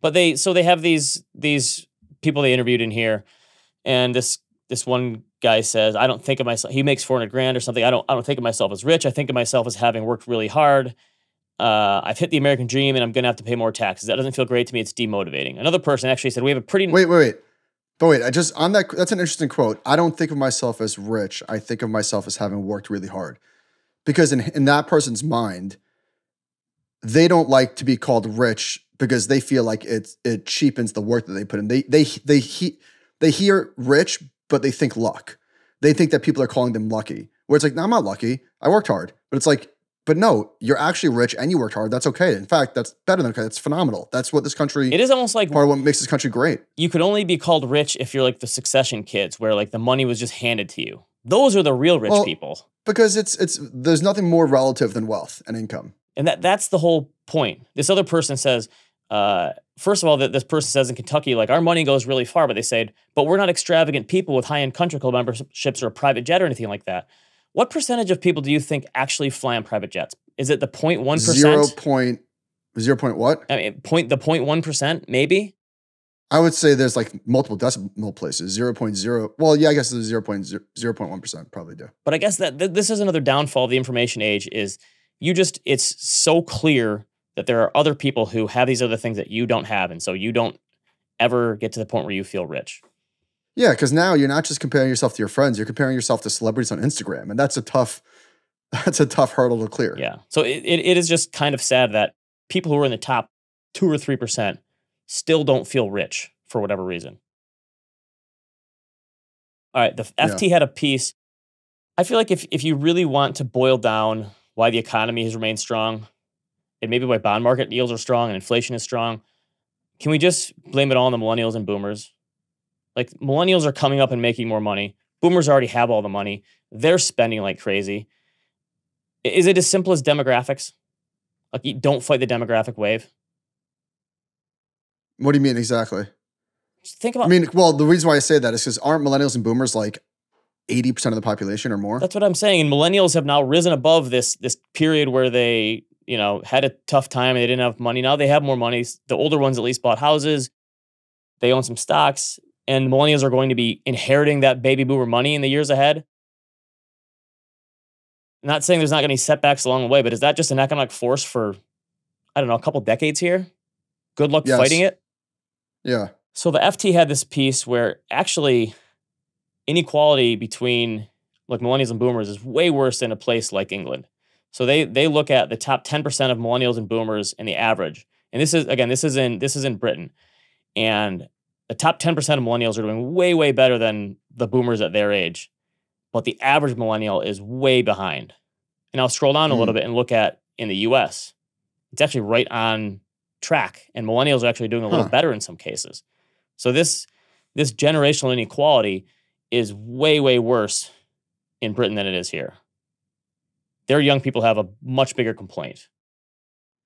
but they so they have these these people they interviewed in here and this this one guy says, I don't think of myself he makes 400 grand or something. I don't I don't think of myself as rich. I think of myself as having worked really hard. Uh, I've hit the American dream and I'm going to have to pay more taxes. That doesn't feel great to me. It's demotivating. Another person actually said, We have a pretty. Wait, wait, wait. But wait, I just on that. That's an interesting quote. I don't think of myself as rich. I think of myself as having worked really hard, because in in that person's mind, they don't like to be called rich because they feel like it it cheapens the work that they put in. They they they he, they hear rich, but they think luck. They think that people are calling them lucky. Where it's like, no, I'm not lucky. I worked hard. But it's like, but no, you're actually rich and you worked hard. That's okay. In fact, that's better than okay. That's phenomenal. That's what this country. It is almost like part of what makes this country great. you could only be called rich if you're like the succession kids, where like the money was just handed to you. Those are the real rich Well- people. because it's it's there's nothing more relative than wealth and income. And that that's the whole point. This other person says, uh, first of all, that this person says in Kentucky, like our money goes really far, but they said, but we're not extravagant people with high-end country club memberships or a private jet or anything like that. What percentage of people do you think actually fly on private jets? Is it the 0.1 Zero percent? point zero point what? I mean, point the 0.1 percent, maybe. I would say there's like multiple decimal places. Zero point zero. Well, yeah, I guess there's zero point zero point one percent probably do. But I guess that th- this is another downfall of the information age. Is you just it's so clear that there are other people who have these other things that you don't have, and so you don't ever get to the point where you feel rich. Yeah, because now you're not just comparing yourself to your friends, you're comparing yourself to celebrities on Instagram, and that's a tough [LAUGHS] that's a tough hurdle to clear. Yeah. So it, it, it is just kind of sad that people who are in the top two or three percent still don't feel rich for whatever reason. All right, the Yeah. FT had a piece. I feel like if if you really want to boil down why the economy has remained strong, and maybe why bond market yields are strong and inflation is strong, can we just blame it all on the millennials and boomers? Like millennials are coming up and making more money. Boomers already have all the money. They're spending like crazy. Is it as simple as demographics? Like you don't fight the demographic wave. What do you mean exactly? Just think about I mean, well, the reason why I say that is because aren't millennials and boomers like 80% of the population or more? That's what I'm saying. And millennials have now risen above this this period where they, you know, had a tough time and they didn't have money. Now they have more money. The older ones at least bought houses. They own some stocks. And millennials are going to be inheriting that baby boomer money in the years ahead. Not saying there's not going to be setbacks along the way, but is that just an economic force for, I don't know, a couple decades here? Good luck Yes. fighting it. yeah. So the FT had this piece where actually inequality between like millennials and boomers, is way worse in a place like England. So they they look at the top 10% of millennials and boomers and the average. And this is again, this is in this is in Britain. And the top 10% of millennials are doing way, way better than the boomers at their age. But the average millennial is way behind. And I'll scroll down a little Mm. bit and look at in the US. It's actually right on track. And millennials are actually doing a little Huh. better in some cases. So this this generational inequality is way, way worse in Britain than it is here. Their young people have a much bigger complaint.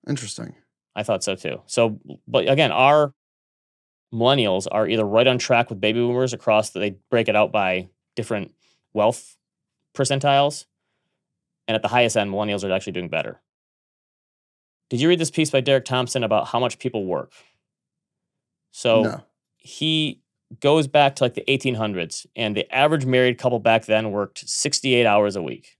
Interesting. I thought so too. So, but again, our millennials are either right on track with baby boomers across, that they break it out by different wealth percentiles. And at the highest end, millennials are actually doing better. Did you read this piece by Derek Thompson about how much people work? So no. he goes back to like the 1800s, and the average married couple back then worked 68 hours a week.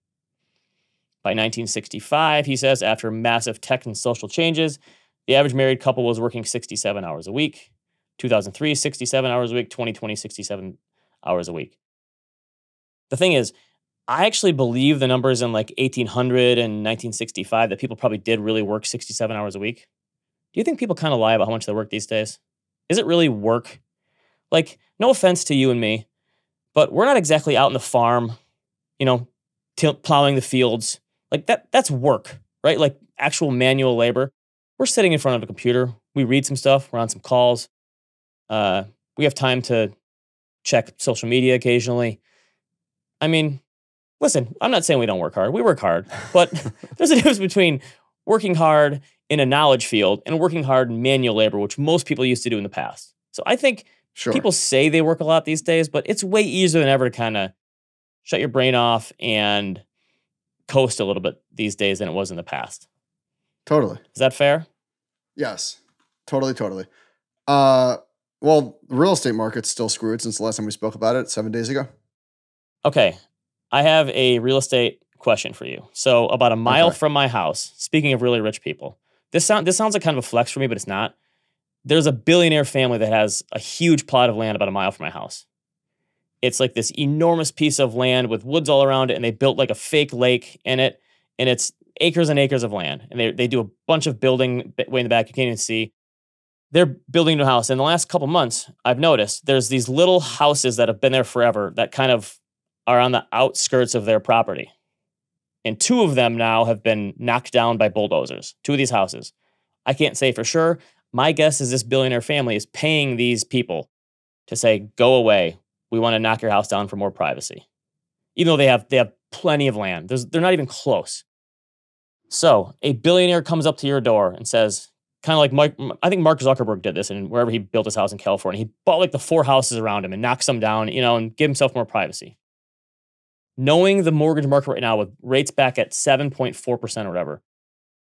By 1965, he says, after massive tech and social changes, the average married couple was working 67 hours a week. 2003, 67 hours a week. 2020, 67 hours a week. The thing is, I actually believe the numbers in like 1800 and 1965 that people probably did really work 67 hours a week. Do you think people kind of lie about how much they work these days? Is it really work? Like, no offense to you and me, but we're not exactly out in the farm, you know, till plowing the fields. Like that that's work, right? Like actual manual labor. We're sitting in front of a computer. We read some stuff, we're on some calls. Uh, we have time to check social media occasionally. I mean, listen, I'm not saying we don't work hard. We work hard, but [LAUGHS] there's a difference between working hard in a knowledge field and working hard in manual labor, which most people used to do in the past. So I think Sure. people say they work a lot these days, but it's way easier than ever to kind of shut your brain off and coast a little bit these days than it was in the past. totally. Is that fair? Yes. Totally, totally. Uh well, the real estate market's still screwed since the last time we spoke about it seven days ago. Okay. I have a real estate question for you. So, about a mile Okay. from my house, speaking of really rich people, this sound this sounds like kind of a flex for me, but it's not. There's a billionaire family that has a huge plot of land about a mile from my house. It's like this enormous piece of land with woods all around it, and they built like a fake lake in it, and it's acres and acres of land. And they they do a bunch of building way in the back you can't even see. They're building a new house. In the last couple months, I've noticed there's these little houses that have been there forever that kind of are on the outskirts of their property. And two of them now have been knocked down by bulldozers. Two of these houses. I can't say for sure. My guess is this billionaire family is paying these people to say, go away. We want to knock your house down for more privacy. Even though they have they have plenty of land. There's, they're not even close. So a billionaire comes up to your door and says, kind of like Mike, I think Mark Zuckerberg did this and wherever he built his house in California. He bought like the four houses around him and knocks them down, you know, and give himself more privacy knowing the mortgage market right now with rates back at 7.4% or whatever,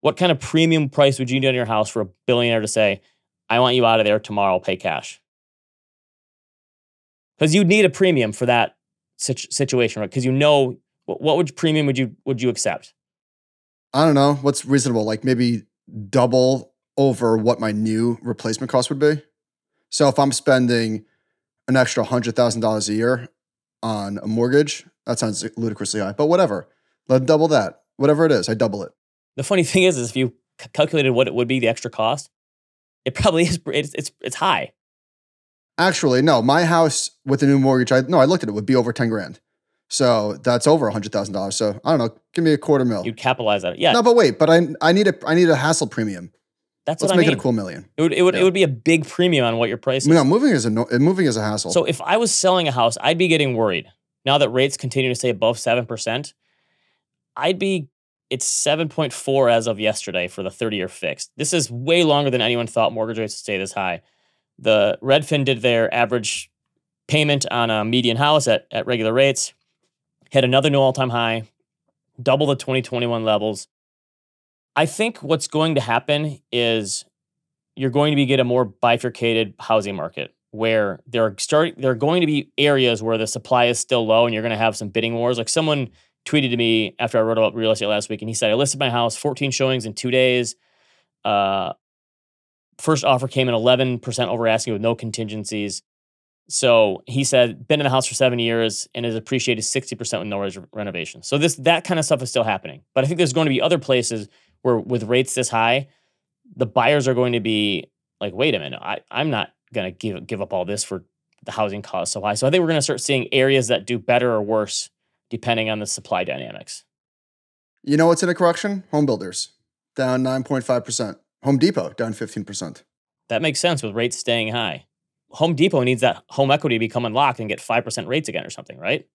what kind of premium price would you need on your house for a billionaire to say, I want you out of there tomorrow, pay cash? Because you'd need a premium for that situ- situation, right? Because you know what, what would premium would you would you accept? I don't know what's reasonable, like maybe double over what my new replacement cost would be. So if I'm spending an extra hundred thousand dollars a year on a mortgage, that sounds ludicrously high, but whatever. Let double that, whatever it is, I double it. The funny thing is, is if you c- calculated what it would be, the extra cost, it probably [LAUGHS] is. It's it's, it's high. Actually, no, my house with the new mortgage, I no, I looked at it would be over ten grand. So that's over a hundred thousand dollars. So I don't know, give me a quarter mil. You'd capitalize that. Yeah, No, but wait, but I I need a I need a hassle premium. that's Let's what I make mean. it a cool million. It would it would Yeah. it would be a big premium on what your price is. No, moving is a no, moving is a hassle. So if I was selling a house, I'd be getting worried. Now that rates continue to stay above 7%, I'd be it's 7.4 as of yesterday for the 30-year fixed. This is way longer than anyone thought mortgage rates would stay this high. The Redfin did their average payment on a median house at, at regular rates, hit another new all-time high, double the 2021 levels. I think what's going to happen is you're going to be get a more bifurcated housing market where there are start there are going to be areas where the supply is still low and you're going to have some bidding wars. Like someone tweeted to me after I wrote about real estate last week, and he said I listed my house 14 showings in two days. Uh, first offer came in 11% over asking with no contingencies. So he said, been in the house for seven years and has appreciated 60% with no res- renovation. So this that kind of stuff is still happening. But I think there's going to be other places where with rates this high, the buyers are going to be like, wait a minute, I, I'm not gonna give give up all this for the housing cost so high. So I think we're gonna start seeing areas that do better or worse depending on the supply dynamics. You know what's in a correction? Home builders down 9.5%. Home Depot down 15%. That makes sense with rates staying high. Home Depot needs that home equity to become unlocked and get 5% rates again or something, right?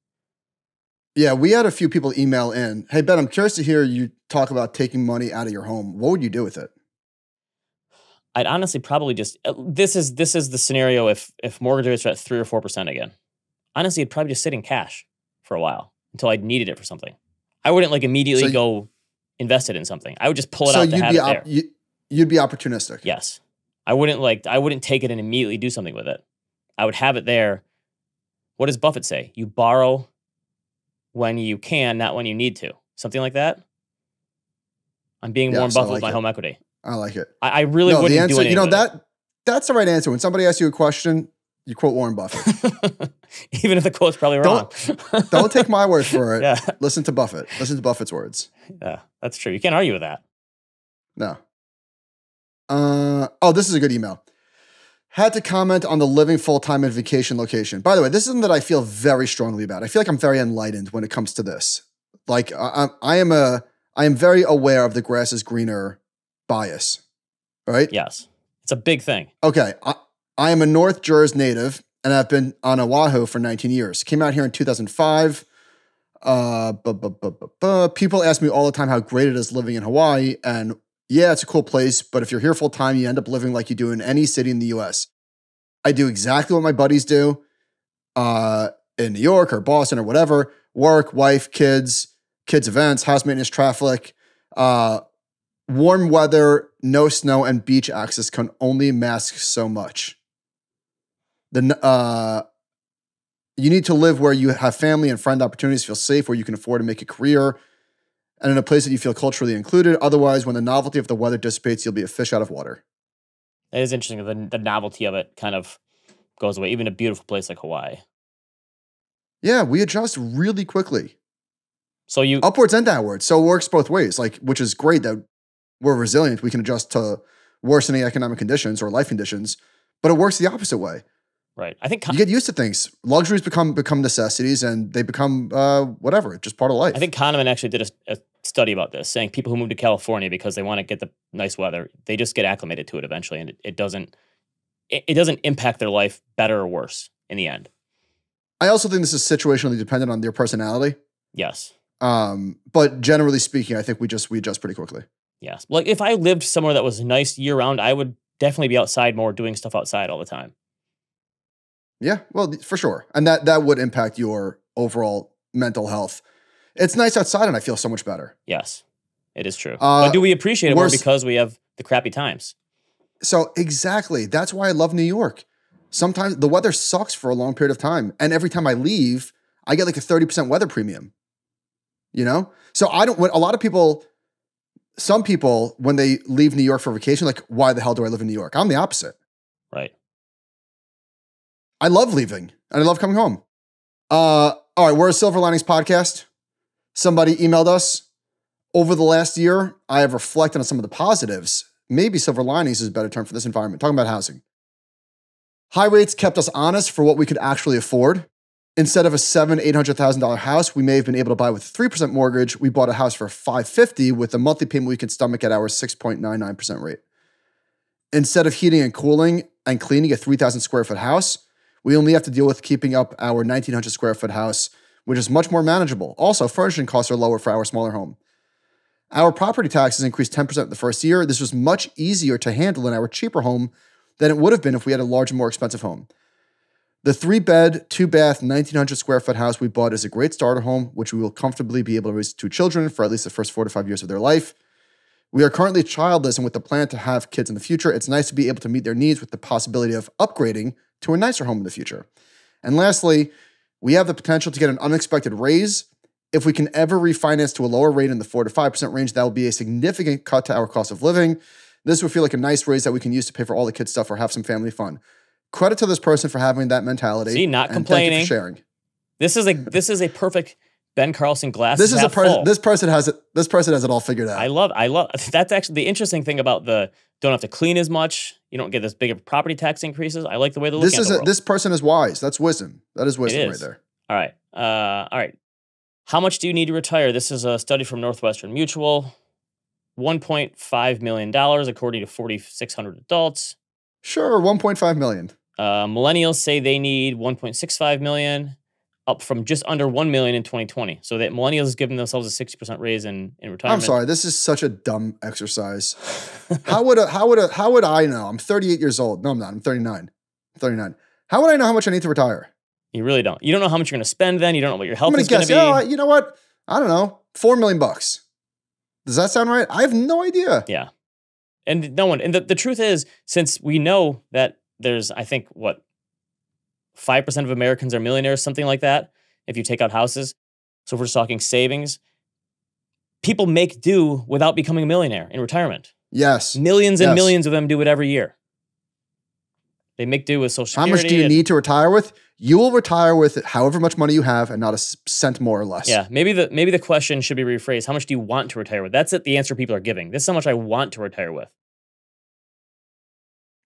Yeah, we had a few people email in. Hey, Ben, I'm curious to hear you talk about taking money out of your home. What would you do with it? I'd honestly probably just uh, this is this is the scenario if if mortgage rates are at three or four percent again. Honestly, I'd probably just sit in cash for a while until I needed it for something. I wouldn't like immediately So you- go invest it in something. I would just pull it so out to you'd have be it op- you, you'd be opportunistic. Yes. I wouldn't like I wouldn't take it and immediately do something with it. I would have it there. What does Buffett say? You borrow when you can, not when you need to. Something like that. I'm being Yes, Warren Buffett with my it. home equity. I like it. I, I really no, wouldn't the answer, do anything. you know that that's the right answer. When somebody asks you a question, you quote Warren Buffett. [LAUGHS] Even if the quote's probably wrong. Don't- [LAUGHS] Don't take my word for it. [LAUGHS] yeah, Listen to Buffett. Listen to Buffett's words. yeah, that's true. You can't argue with that. No. Uh, oh, this is a good email. Had to comment on the living full time and vacation location. By the way, this is something that I feel very strongly about. I feel like I'm very enlightened when it comes to this. Like I, I am a I am very aware of the grass is greener bias. Right? Yes, it's a big thing. Okay. I, I am a North Jersey native and I've been on Oahu for 19 years. Came out here in 2005. Uh, bu- bu- bu- people ask me all the time how great it is living in Hawaii. And yeah, it's a cool place, but if you're here full time, you end up living like you do in any city in the US. I do exactly what my buddies do uh, in New York or Boston or whatever work, wife, kids, kids' events, house maintenance, traffic. Uh, warm weather, no snow, and beach access can only mask so much. The uh, you need to live where you have family and friend opportunities, feel safe, where you can afford to make a career, and in a place that you feel culturally included. Otherwise, when the novelty of the weather dissipates, you'll be a fish out of water. It is interesting. The, the novelty of it kind of goes away. Even a beautiful place like Hawaii. Yeah, we adjust really quickly, So you upwards and downwards. So it works both ways. Like, which is great that we're resilient. We can adjust to worsening economic conditions or life conditions, but it works the opposite way. right. I think you get used to things. Luxuries become become necessities, and they become uh, whatever, just part of life. I think Kahneman actually did a, a study about this, saying people who move to California because they want to get the nice weather, they just get acclimated to it eventually, and it, it doesn't it, it doesn't impact their life better or worse in the end. I also think this is situationally dependent on their personality. Yes, Um, but generally speaking, I think we just we adjust pretty quickly. yes. Like if I lived somewhere that was nice year round, I would definitely be outside more, doing stuff outside all the time. Yeah, well, for sure, and that that would impact your overall mental health. It's nice outside, and I feel so much better. Yes, it is true. Uh, but do we appreciate it more because we have the crappy times? So exactly, that's why I love New York. Sometimes the weather sucks for a long period of time, and every time I leave, I get like a thirty percent weather premium. You know, so I don't. When a lot of people, some people, when they leave New York for vacation, like, why the hell do I live in New York? I'm the opposite. Right. I love leaving and I love coming home. Uh, all right, we're a Silver Linings podcast. Somebody emailed us over the last year. I have reflected on some of the positives. Maybe silver linings is a better term for this environment. Talking about housing. High rates kept us honest for what we could actually afford. Instead of a seven, eight hundred thousand dollar house, we may have been able to buy with a three percent mortgage. We bought a house for five fifty with a monthly payment we could stomach at our six point nine nine percent rate. Instead of heating and cooling and cleaning a three thousand square foot house, we only have to deal with keeping up our 1900 square foot house, which is much more manageable. Also, furnishing costs are lower for our smaller home. Our property taxes increased 10% the first year. This was much easier to handle in our cheaper home than it would have been if we had a larger, more expensive home. The three bed, two bath, 1900 square foot house we bought is a great starter home, which we will comfortably be able to raise two children for at least the first four to five years of their life. We are currently childless and with the plan to have kids in the future, it's nice to be able to meet their needs with the possibility of upgrading to a nicer home in the future. And lastly, we have the potential to get an unexpected raise. If we can ever refinance to a lower rate in the 4 to 5% range, that will be a significant cut to our cost of living. This would feel like a nice raise that we can use to pay for all the kids' stuff or have some family fun. credit to this person for having that mentality. See, not and thank you complaining. for sharing. This is a this is a perfect Ben Carlson glass. This is a person. This person has it. This person has it all figured out. I love I love [LAUGHS] that's actually the interesting thing about the don't have to clean as much. You don't get this big of property tax increases. I like the way they're this is this person is wise. That's wisdom. That is wisdom right there. All right. Uh, all right. How much do you need to retire? This is a study from Northwestern Mutual. $1.5 million, according to 4,600 adults. Sure, 1.5 million. Uh, millennials say they need 1.65 million, up from just under 1 million in 2020. So that millennials is giving themselves a 60% raise in, in retirement. I'm sorry. This is such a dumb exercise. [LAUGHS] How would a, how would a, how would I know? I'm 38 years old. No, I'm not. I'm 39. I'm 39. How would I know how much I need to retire? you really don't. You don't know how much you're going to spend then. You don't know what your health gonna is going to be. Yeah, you know what? I don't know. Four million bucks. Does that sound right? I have no idea. Yeah. And no one, and the, the truth is, since we know that there's, I think, what, 5% of Americans are millionaires, something like that, if you take out houses. So if we're just talking savings, people make do without becoming a millionaire in retirement. Yes. Millions and Yes. millions of them do it every year. They make do with Social How much do you and- need to retire with? You will retire with however much money you have and not a cent more or less. Yeah, maybe the maybe the question should be rephrased. How much do you want to retire with? That's it. The answer people are giving. This is how much I want to retire with.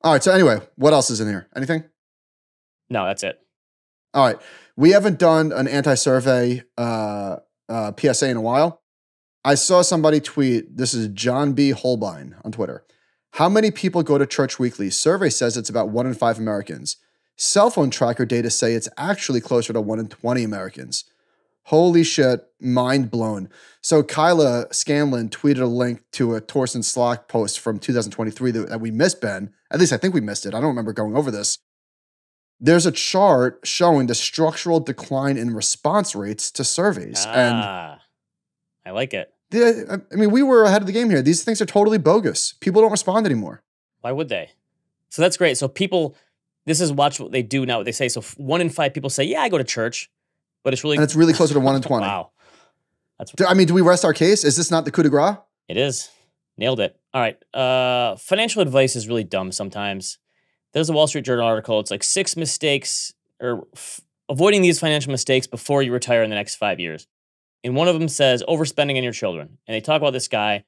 All right. So anyway, what else is in here? Anything? No, that's it. All right. We haven't done an anti-survey uh, uh, PSA in a while. I saw somebody tweet. This is John B. Holbein on Twitter. How many people go to church weekly? Survey says it's about one in five Americans. Cell phone tracker data say it's actually closer to one in 20 Americans. Holy shit, mind blown. So Kyla Scanlon tweeted a link to a Torsten Slok post from 2023 that, that we missed, Ben. At least I think we missed it. I don't remember going over this. There's a chart showing the structural decline in response rates to surveys. And Ah, I like it. the, I mean, we were ahead of the game here. These things are totally bogus. People don't respond anymore. Why would they? So that's great. So people, this is watch what they do, now. what they say. So one in five people say, "Yeah, I go to church," but it's really And it's really closer to one in [LAUGHS] 20. wow. That's Do- I mean, do we rest our case? Is this not the coup de grace? it is nailed it. All right. Uh, financial advice is really dumb sometimes. There's a Wall Street Journal article. It's like six mistakes or f- avoiding these financial mistakes before you retire in the next five years. And one of them says overspending on your children. And they talk about this guy.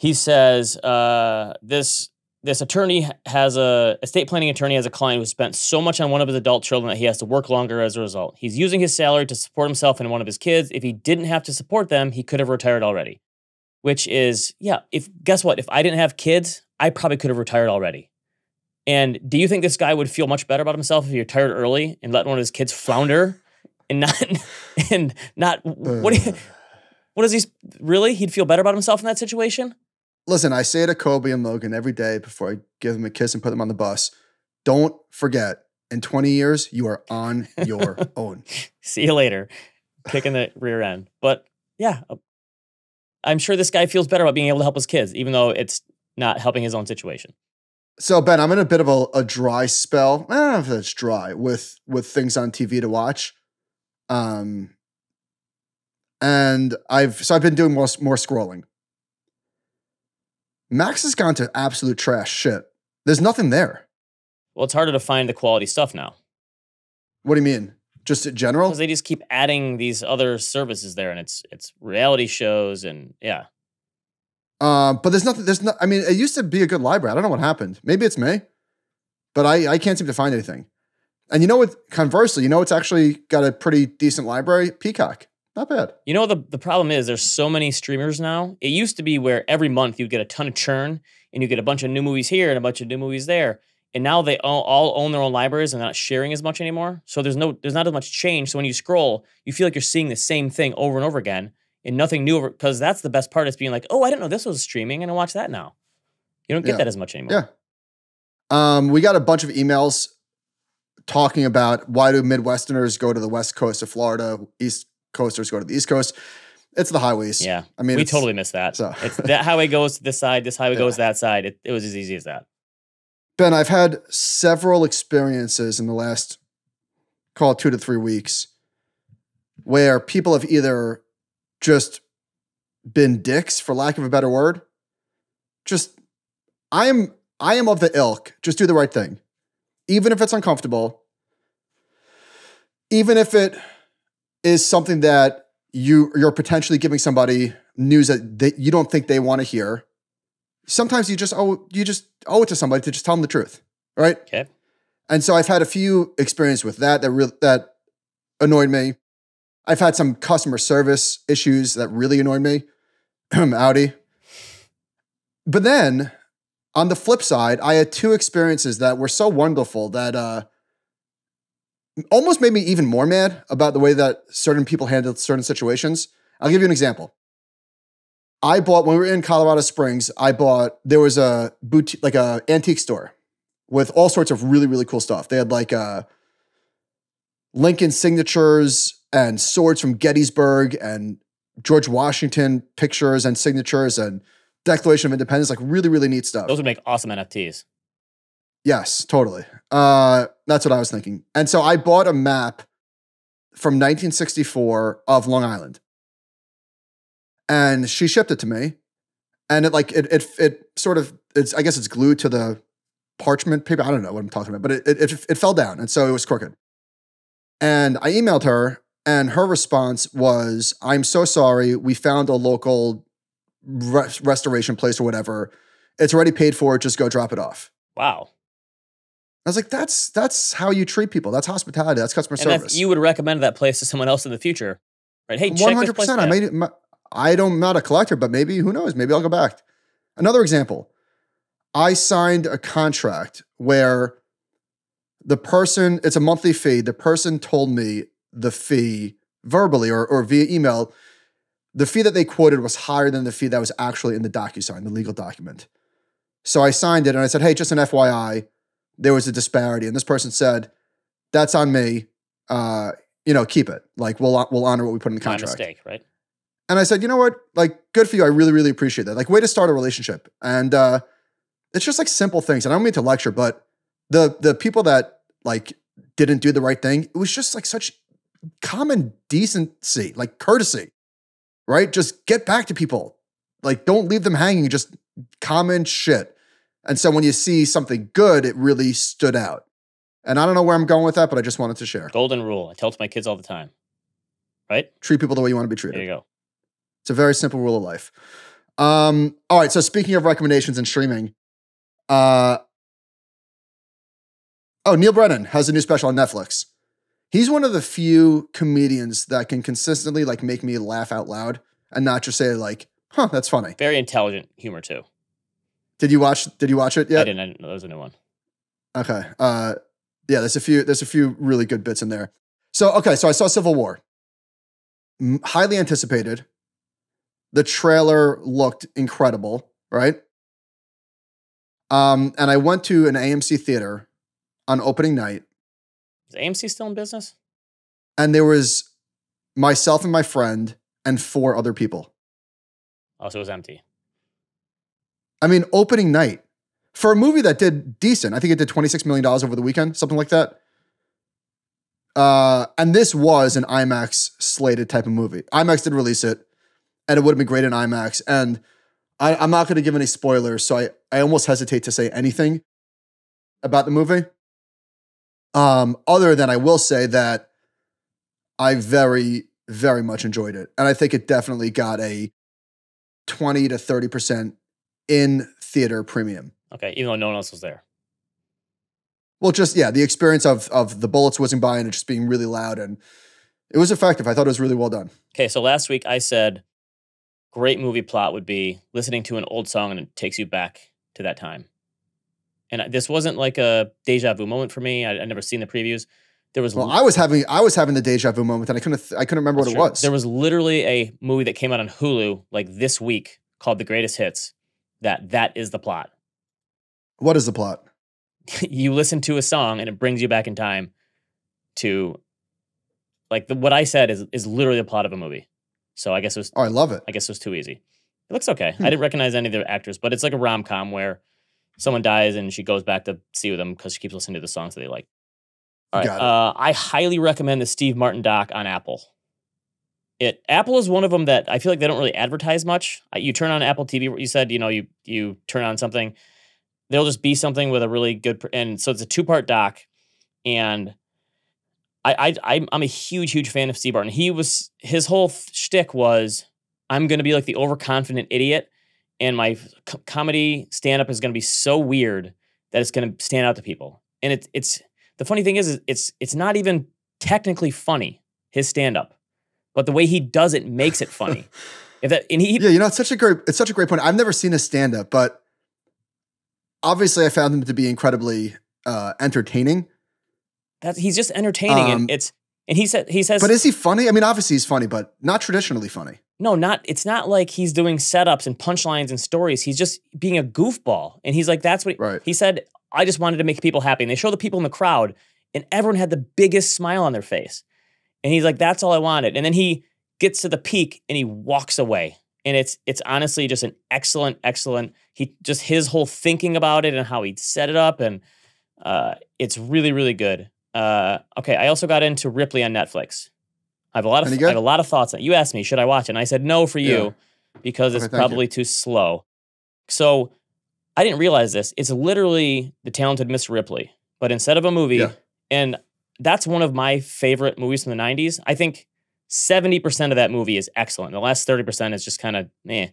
He says uh, this this attorney has a estate planning attorney has a client who spent so much on one of his adult children that he has to work longer as a result. He's using his salary to support himself and one of his kids. If he didn't have to support them, he could have retired already. Which is, yeah, if guess what? If I didn't have kids, I probably could have retired already. And do you think this guy would feel much better about himself if he retired early and let one of his kids flounder and not [LAUGHS] and not what do you, [SIGHS] what does he really? He'd feel better about himself in that situation? Listen, I say to Kobe and Logan every day before I give them a kiss and put them on the bus don't forget, in 20 years, you are on your [LAUGHS] own. See you later. Kicking the [SIGHS] rear end. But yeah, uh, I'm sure this guy feels better about being able to help his kids, even though it's not helping his own situation. So Ben, I'm in a bit of a, a dry spell. I don't know if that's dry with with things on TV to watch. Um, and I've so I've been doing more more scrolling. Max has gone to absolute trash shit. There's nothing there. Well, it's harder to find the quality stuff now What do you mean? Just in general? because they just keep adding these other services there, and it's it's reality shows and yeah. Um, but there's nothing. There's not. I mean, it used to be a good library. I don't know what happened. Maybe it's me, but I I can't seem to find anything. And you know what? Conversely, you know it's actually got a pretty decent library. Peacock, not bad. You know the the problem is there's so many streamers now. It used to be where every month you'd get a ton of churn and you get a bunch of new movies here and a bunch of new movies there. And now they all, all own their own libraries and they're not sharing as much anymore. So there's no there's not as much change. So when you scroll, you feel like you're seeing the same thing over and over again and nothing new because that's the best part is being like, oh, I didn't know this was streaming and I watch that now. You don't get Yeah. that as much anymore. Yeah. Um, we got a bunch of emails talking about why do Midwesterners go to the west coast of Florida, East Coasters go to the East Coast. It's the highways. Yeah. I mean, we totally missed that. so- it's that highway goes to this side, this highway [LAUGHS] Yeah. goes that side. It, it was as easy as that. Ben, I've had several experiences in the last, call it two to three weeks, where people have either just been dicks, for lack of a better word. Just, I am, I am of the ilk. Just do the right thing. even if it's uncomfortable, even if it is something that you you're potentially giving somebody news that they, you don't think they want to hear. Sometimes you just owe you just owe it to somebody to just tell them the truth, right? Okay. And so I've had a few experience with that that really that annoyed me. I've had some customer service issues that really annoyed me. [CLEARS THROAT] Audi. But then on the flip side, I had two experiences that were so wonderful that uh, almost made me even more mad about the way that certain people handled certain situations. I'll give you an example. I bought when we were in Colorado Springs. I bought there was a boutique, like a antique store, with all sorts of really really cool stuff. They had like uh, Lincoln signatures and swords from Gettysburg and George Washington pictures and signatures and Declaration of Independence, like really really neat stuff. Those would make awesome NFTs. Yes, totally. Uh, that's what I was thinking. And so I bought a map from 1964 of Long Island, and she shipped it to me. And it like it it it sort of it's I guess it's glued to the parchment paper. I don't know what I'm talking about, but it it, it, it fell down, and so it was crooked. And I emailed her, and her response was, "I'm so sorry. We found a local res- restoration place or whatever. It's already paid for. Just go drop it off." Wow. I was like, that's that's how you treat people. That's hospitality. That's customer And service. that's, you would recommend that place to someone else in the future, right? Hey, One hundred percent. I made it. my- I don't. I'm not a collector, but maybe who knows? Maybe I'll go back. Another example. I signed a contract where the person. It's a monthly fee. The person told me the fee verbally or or via email. The fee that they quoted was higher than the fee that was actually in the DocuSign, the legal document. So I signed it and I said, "Hey, just an FYI, there was a disparity." And this person said, "That's on me. Uh, you know, keep it. Like we'll we'll honor what we put in the My contract." mistake, right? And I said, you know what? Like, good for you. I really, really appreciate that. Like, way to start a relationship. And uh, it's just like simple things. And I don't mean to lecture, but the the people that like didn't do the right thing, it was just like such common decency, like courtesy, right? Just get back to people. Like, don't leave them hanging. Just common shit. And so when you see something good, it really stood out. And I don't know where I'm going with that, but I just wanted to share. Golden rule. I tell it to my kids all the time. Right? Treat people the way you want to be treated. There you go. It's a very simple rule of life. Um, all right. So speaking of recommendations and streaming, uh, oh, Neal Brennan has a new special on Netflix. He's one of the few comedians that can consistently like make me laugh out loud and not just say like, "Huh, that's funny." Very intelligent humor too. Did you watch? Did you watch it I didn't. I didn't know there was a new one. Okay. Uh, yeah, there's a few. There's a few really good bits in there. So okay, so I saw Civil War. M- highly anticipated. The trailer looked incredible, right? Um, and I went to an AMC theater on opening night, Is AMC still in business? and there was myself and my friend and four other people. Oh, so it was empty. I mean, opening night for a movie that did decent. I think it did $26 million over the weekend, something like that. Uh, and this was an IMAX slated type of movie. IMAX did release it, and it would have been great in IMAX. And I, I'm not going to give any spoilers, so I, I almost hesitate to say anything about the movie. Um, other than I will say that I very, very much enjoyed it. And I think it definitely got a 20 to 30% in theater premium. Okay, even though no one else was there. Well, just yeah, the experience of of the bullets whizzing by and it just being really loud and it was effective. I thought it was really well done. Okay, so last week I said great movie plot would be listening to an old song and it takes you back to that time. And this wasn't like a deja vu moment for me. I, I'd never seen the previews. There was Well, I was having I was having the deja vu moment and I couldn't I couldn't remember what That's it was. There was literally a movie that came out on Hulu like this week called The Greatest Hits. That that is the plot. what is the plot? [LAUGHS] you listen to a song and it brings you back in time to like the, what I said is is literally the plot of a movie. So I guess it was Oh, I love it. I guess it was too easy. It looks okay. Hmm. I didn't recognize any of the actors, but it's like a rom com where someone dies and she goes back to see with them because she keeps listening to the songs that they like. All right. Uh, I highly recommend the Steve Martin doc on Apple. It Apple is one of them that I feel like they don't really advertise much. You turn on Apple TV. What you said you know you you turn on something, there'll just be something with a really good and so it's a two part doc, and I I I'm- I'm a huge huge fan of Steve Martin. He was his whole shtick was I'm going to be like the overconfident idiot, and my co- comedy stand up is going to be so weird that it's going to stand out to people. And it's it's the funny thing is, is it's it's not even technically funny his stand up, but the way he does it makes it funny. [LAUGHS] If that and he Yeah, you know, it's such a great it's such a great point. I've never seen a stand up, but obviously I found him to be incredibly uh entertaining. that's he's just entertaining Um, and it's and he said he says But is he funny? I mean, obviously he's funny, but not traditionally funny. no not it's not like he's doing setups and punchlines and stories. He's just being a goofball. And he's like that's what Right. he said i just wanted to make people happy. And they show the people in the crowd and everyone had the biggest smile on their face. And he's like that's all i wanted. And then he gets to the peak and he walks away. And it's it's honestly just an excellent excellent he just his whole thinking about it and how he set it up and uh it's really really good uh okay i also got into ripley on netflix i have a lot of i have a lot of thoughts on it. you asked me should i watch it and i said no for you Yeah. because it's Okay, you. probably too slow so i didn't realize this it's literally the talented miss ripley but instead of a movie Yeah. and that's one of my favorite movies from the 90s i think 70% of that movie is excellent the last 30% is just kind of eh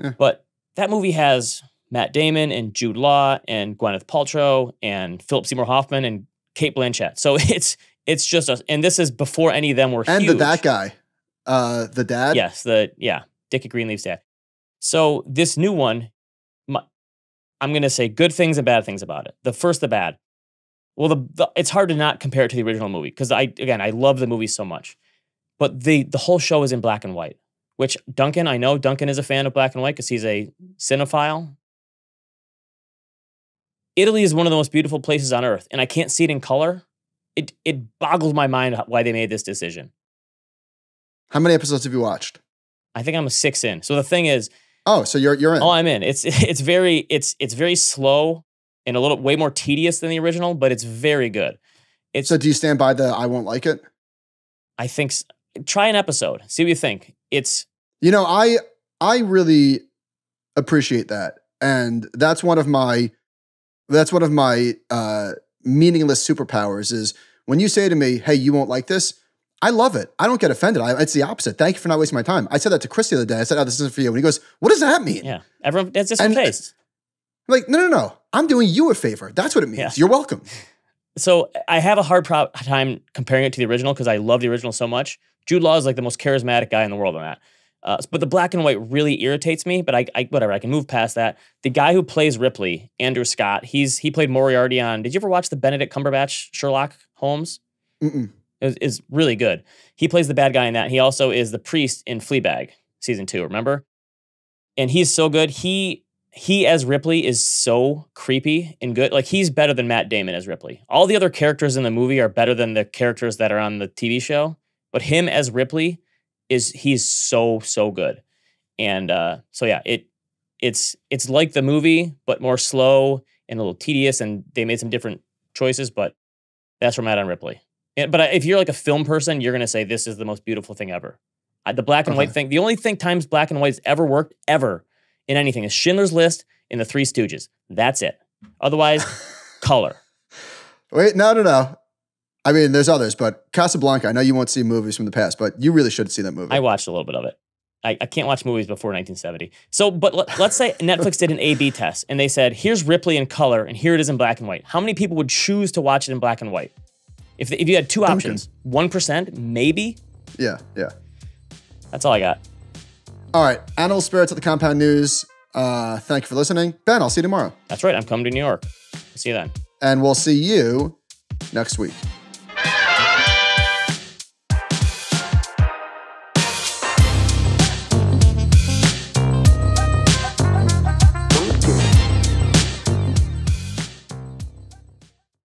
Yeah. but that movie has Matt Damon and Jude Law and Gwyneth Paltrow and Philip Seymour Hoffman and Cate Blanchett. So [LAUGHS] it's it's just a, and this is before any of them were And huge. the that guy. Uh the dad. Yes, the yeah, Dickie Greenleaf's dad. So this new one, my, I'm gonna say good things and bad things about it. The first, the bad. Well, the, the it's hard to not compare it to the original movie because I again I love the movie so much, but the the whole show is in black and white. Which Duncan, I know Duncan is a fan of black and white because he's a cinephile. Italy is one of the most beautiful places on earth, and I can't see it in color. It it boggles my mind why they made this decision. How many episodes have you watched? I think I'm a six in. So the thing is, Oh, so you're you're in. Oh, I'm in. It's [LAUGHS] it's very it's it's very slow and a little way more tedious than the original, but it's very good. It's so do you stand by the I won't like it? I think s- try an episode, see what you think. It's You know, I I really appreciate that. And that's one of my that's one of my uh meaningless superpowers is when you say to me, "Hey, you won't like this." I love it. I don't get offended. I, it's the opposite. Thank you for not wasting my time. I said that to Chris the other day. I said, "Oh, this isn't for you." And he goes, "What does that mean?" yeah, everyone that's different And- taste. I'm like, no, no, no. I'm doing you a favor. That's what it means. Yeah. You're welcome. So I have a hard pro- time comparing it to the original because I love the original so much. Jude Law is like the most charismatic guy in the world on that. Uh, but the black and white really irritates me. But I, I whatever I can move past that. The guy who plays Ripley, Andrew Scott, he's he played Moriarty on. Did you ever watch the Benedict Cumberbatch Sherlock Holmes? Mm-mm. is, is really good. He plays the bad guy in that. He also is the priest in Fleabag season two. Remember? And he's so good. He he as Ripley is so creepy and good. Like he's better than Matt Damon as Ripley. All the other characters in the movie are better than the characters that are on the TV show. But him as Ripley is he's so so good. And uh, so yeah, it it's it's like the movie, but more slow and a little tedious. And they made some different choices, but that's where I'm Ripley. Yeah, but if you're like a film person, you're gonna say this is the most beautiful thing ever. The black and white thing, the only thing times black and white has ever worked ever in anything is Schindler's List and The Three Stooges. That's it. Otherwise, [LAUGHS] color. Wait, no, no, no. I mean, there's others, but Casablanca. I know you won't see movies from the past, but you really should see that movie. I watched a little bit of it. I, I can't watch movies before 1970. So, but let, let's say [LAUGHS] Netflix did an A/B test and they said, "Here's Ripley in color, and here it is in black and white." How many people would choose to watch it in black and white? If if you had two Duncan. options, one percent, maybe. yeah, yeah. That's all I got. All right, Animal Spirits at the Compound News. Uh, thank you for listening, Ben. I'll see you tomorrow, That's right. I'm coming to New York. See you then. and we'll see you next week.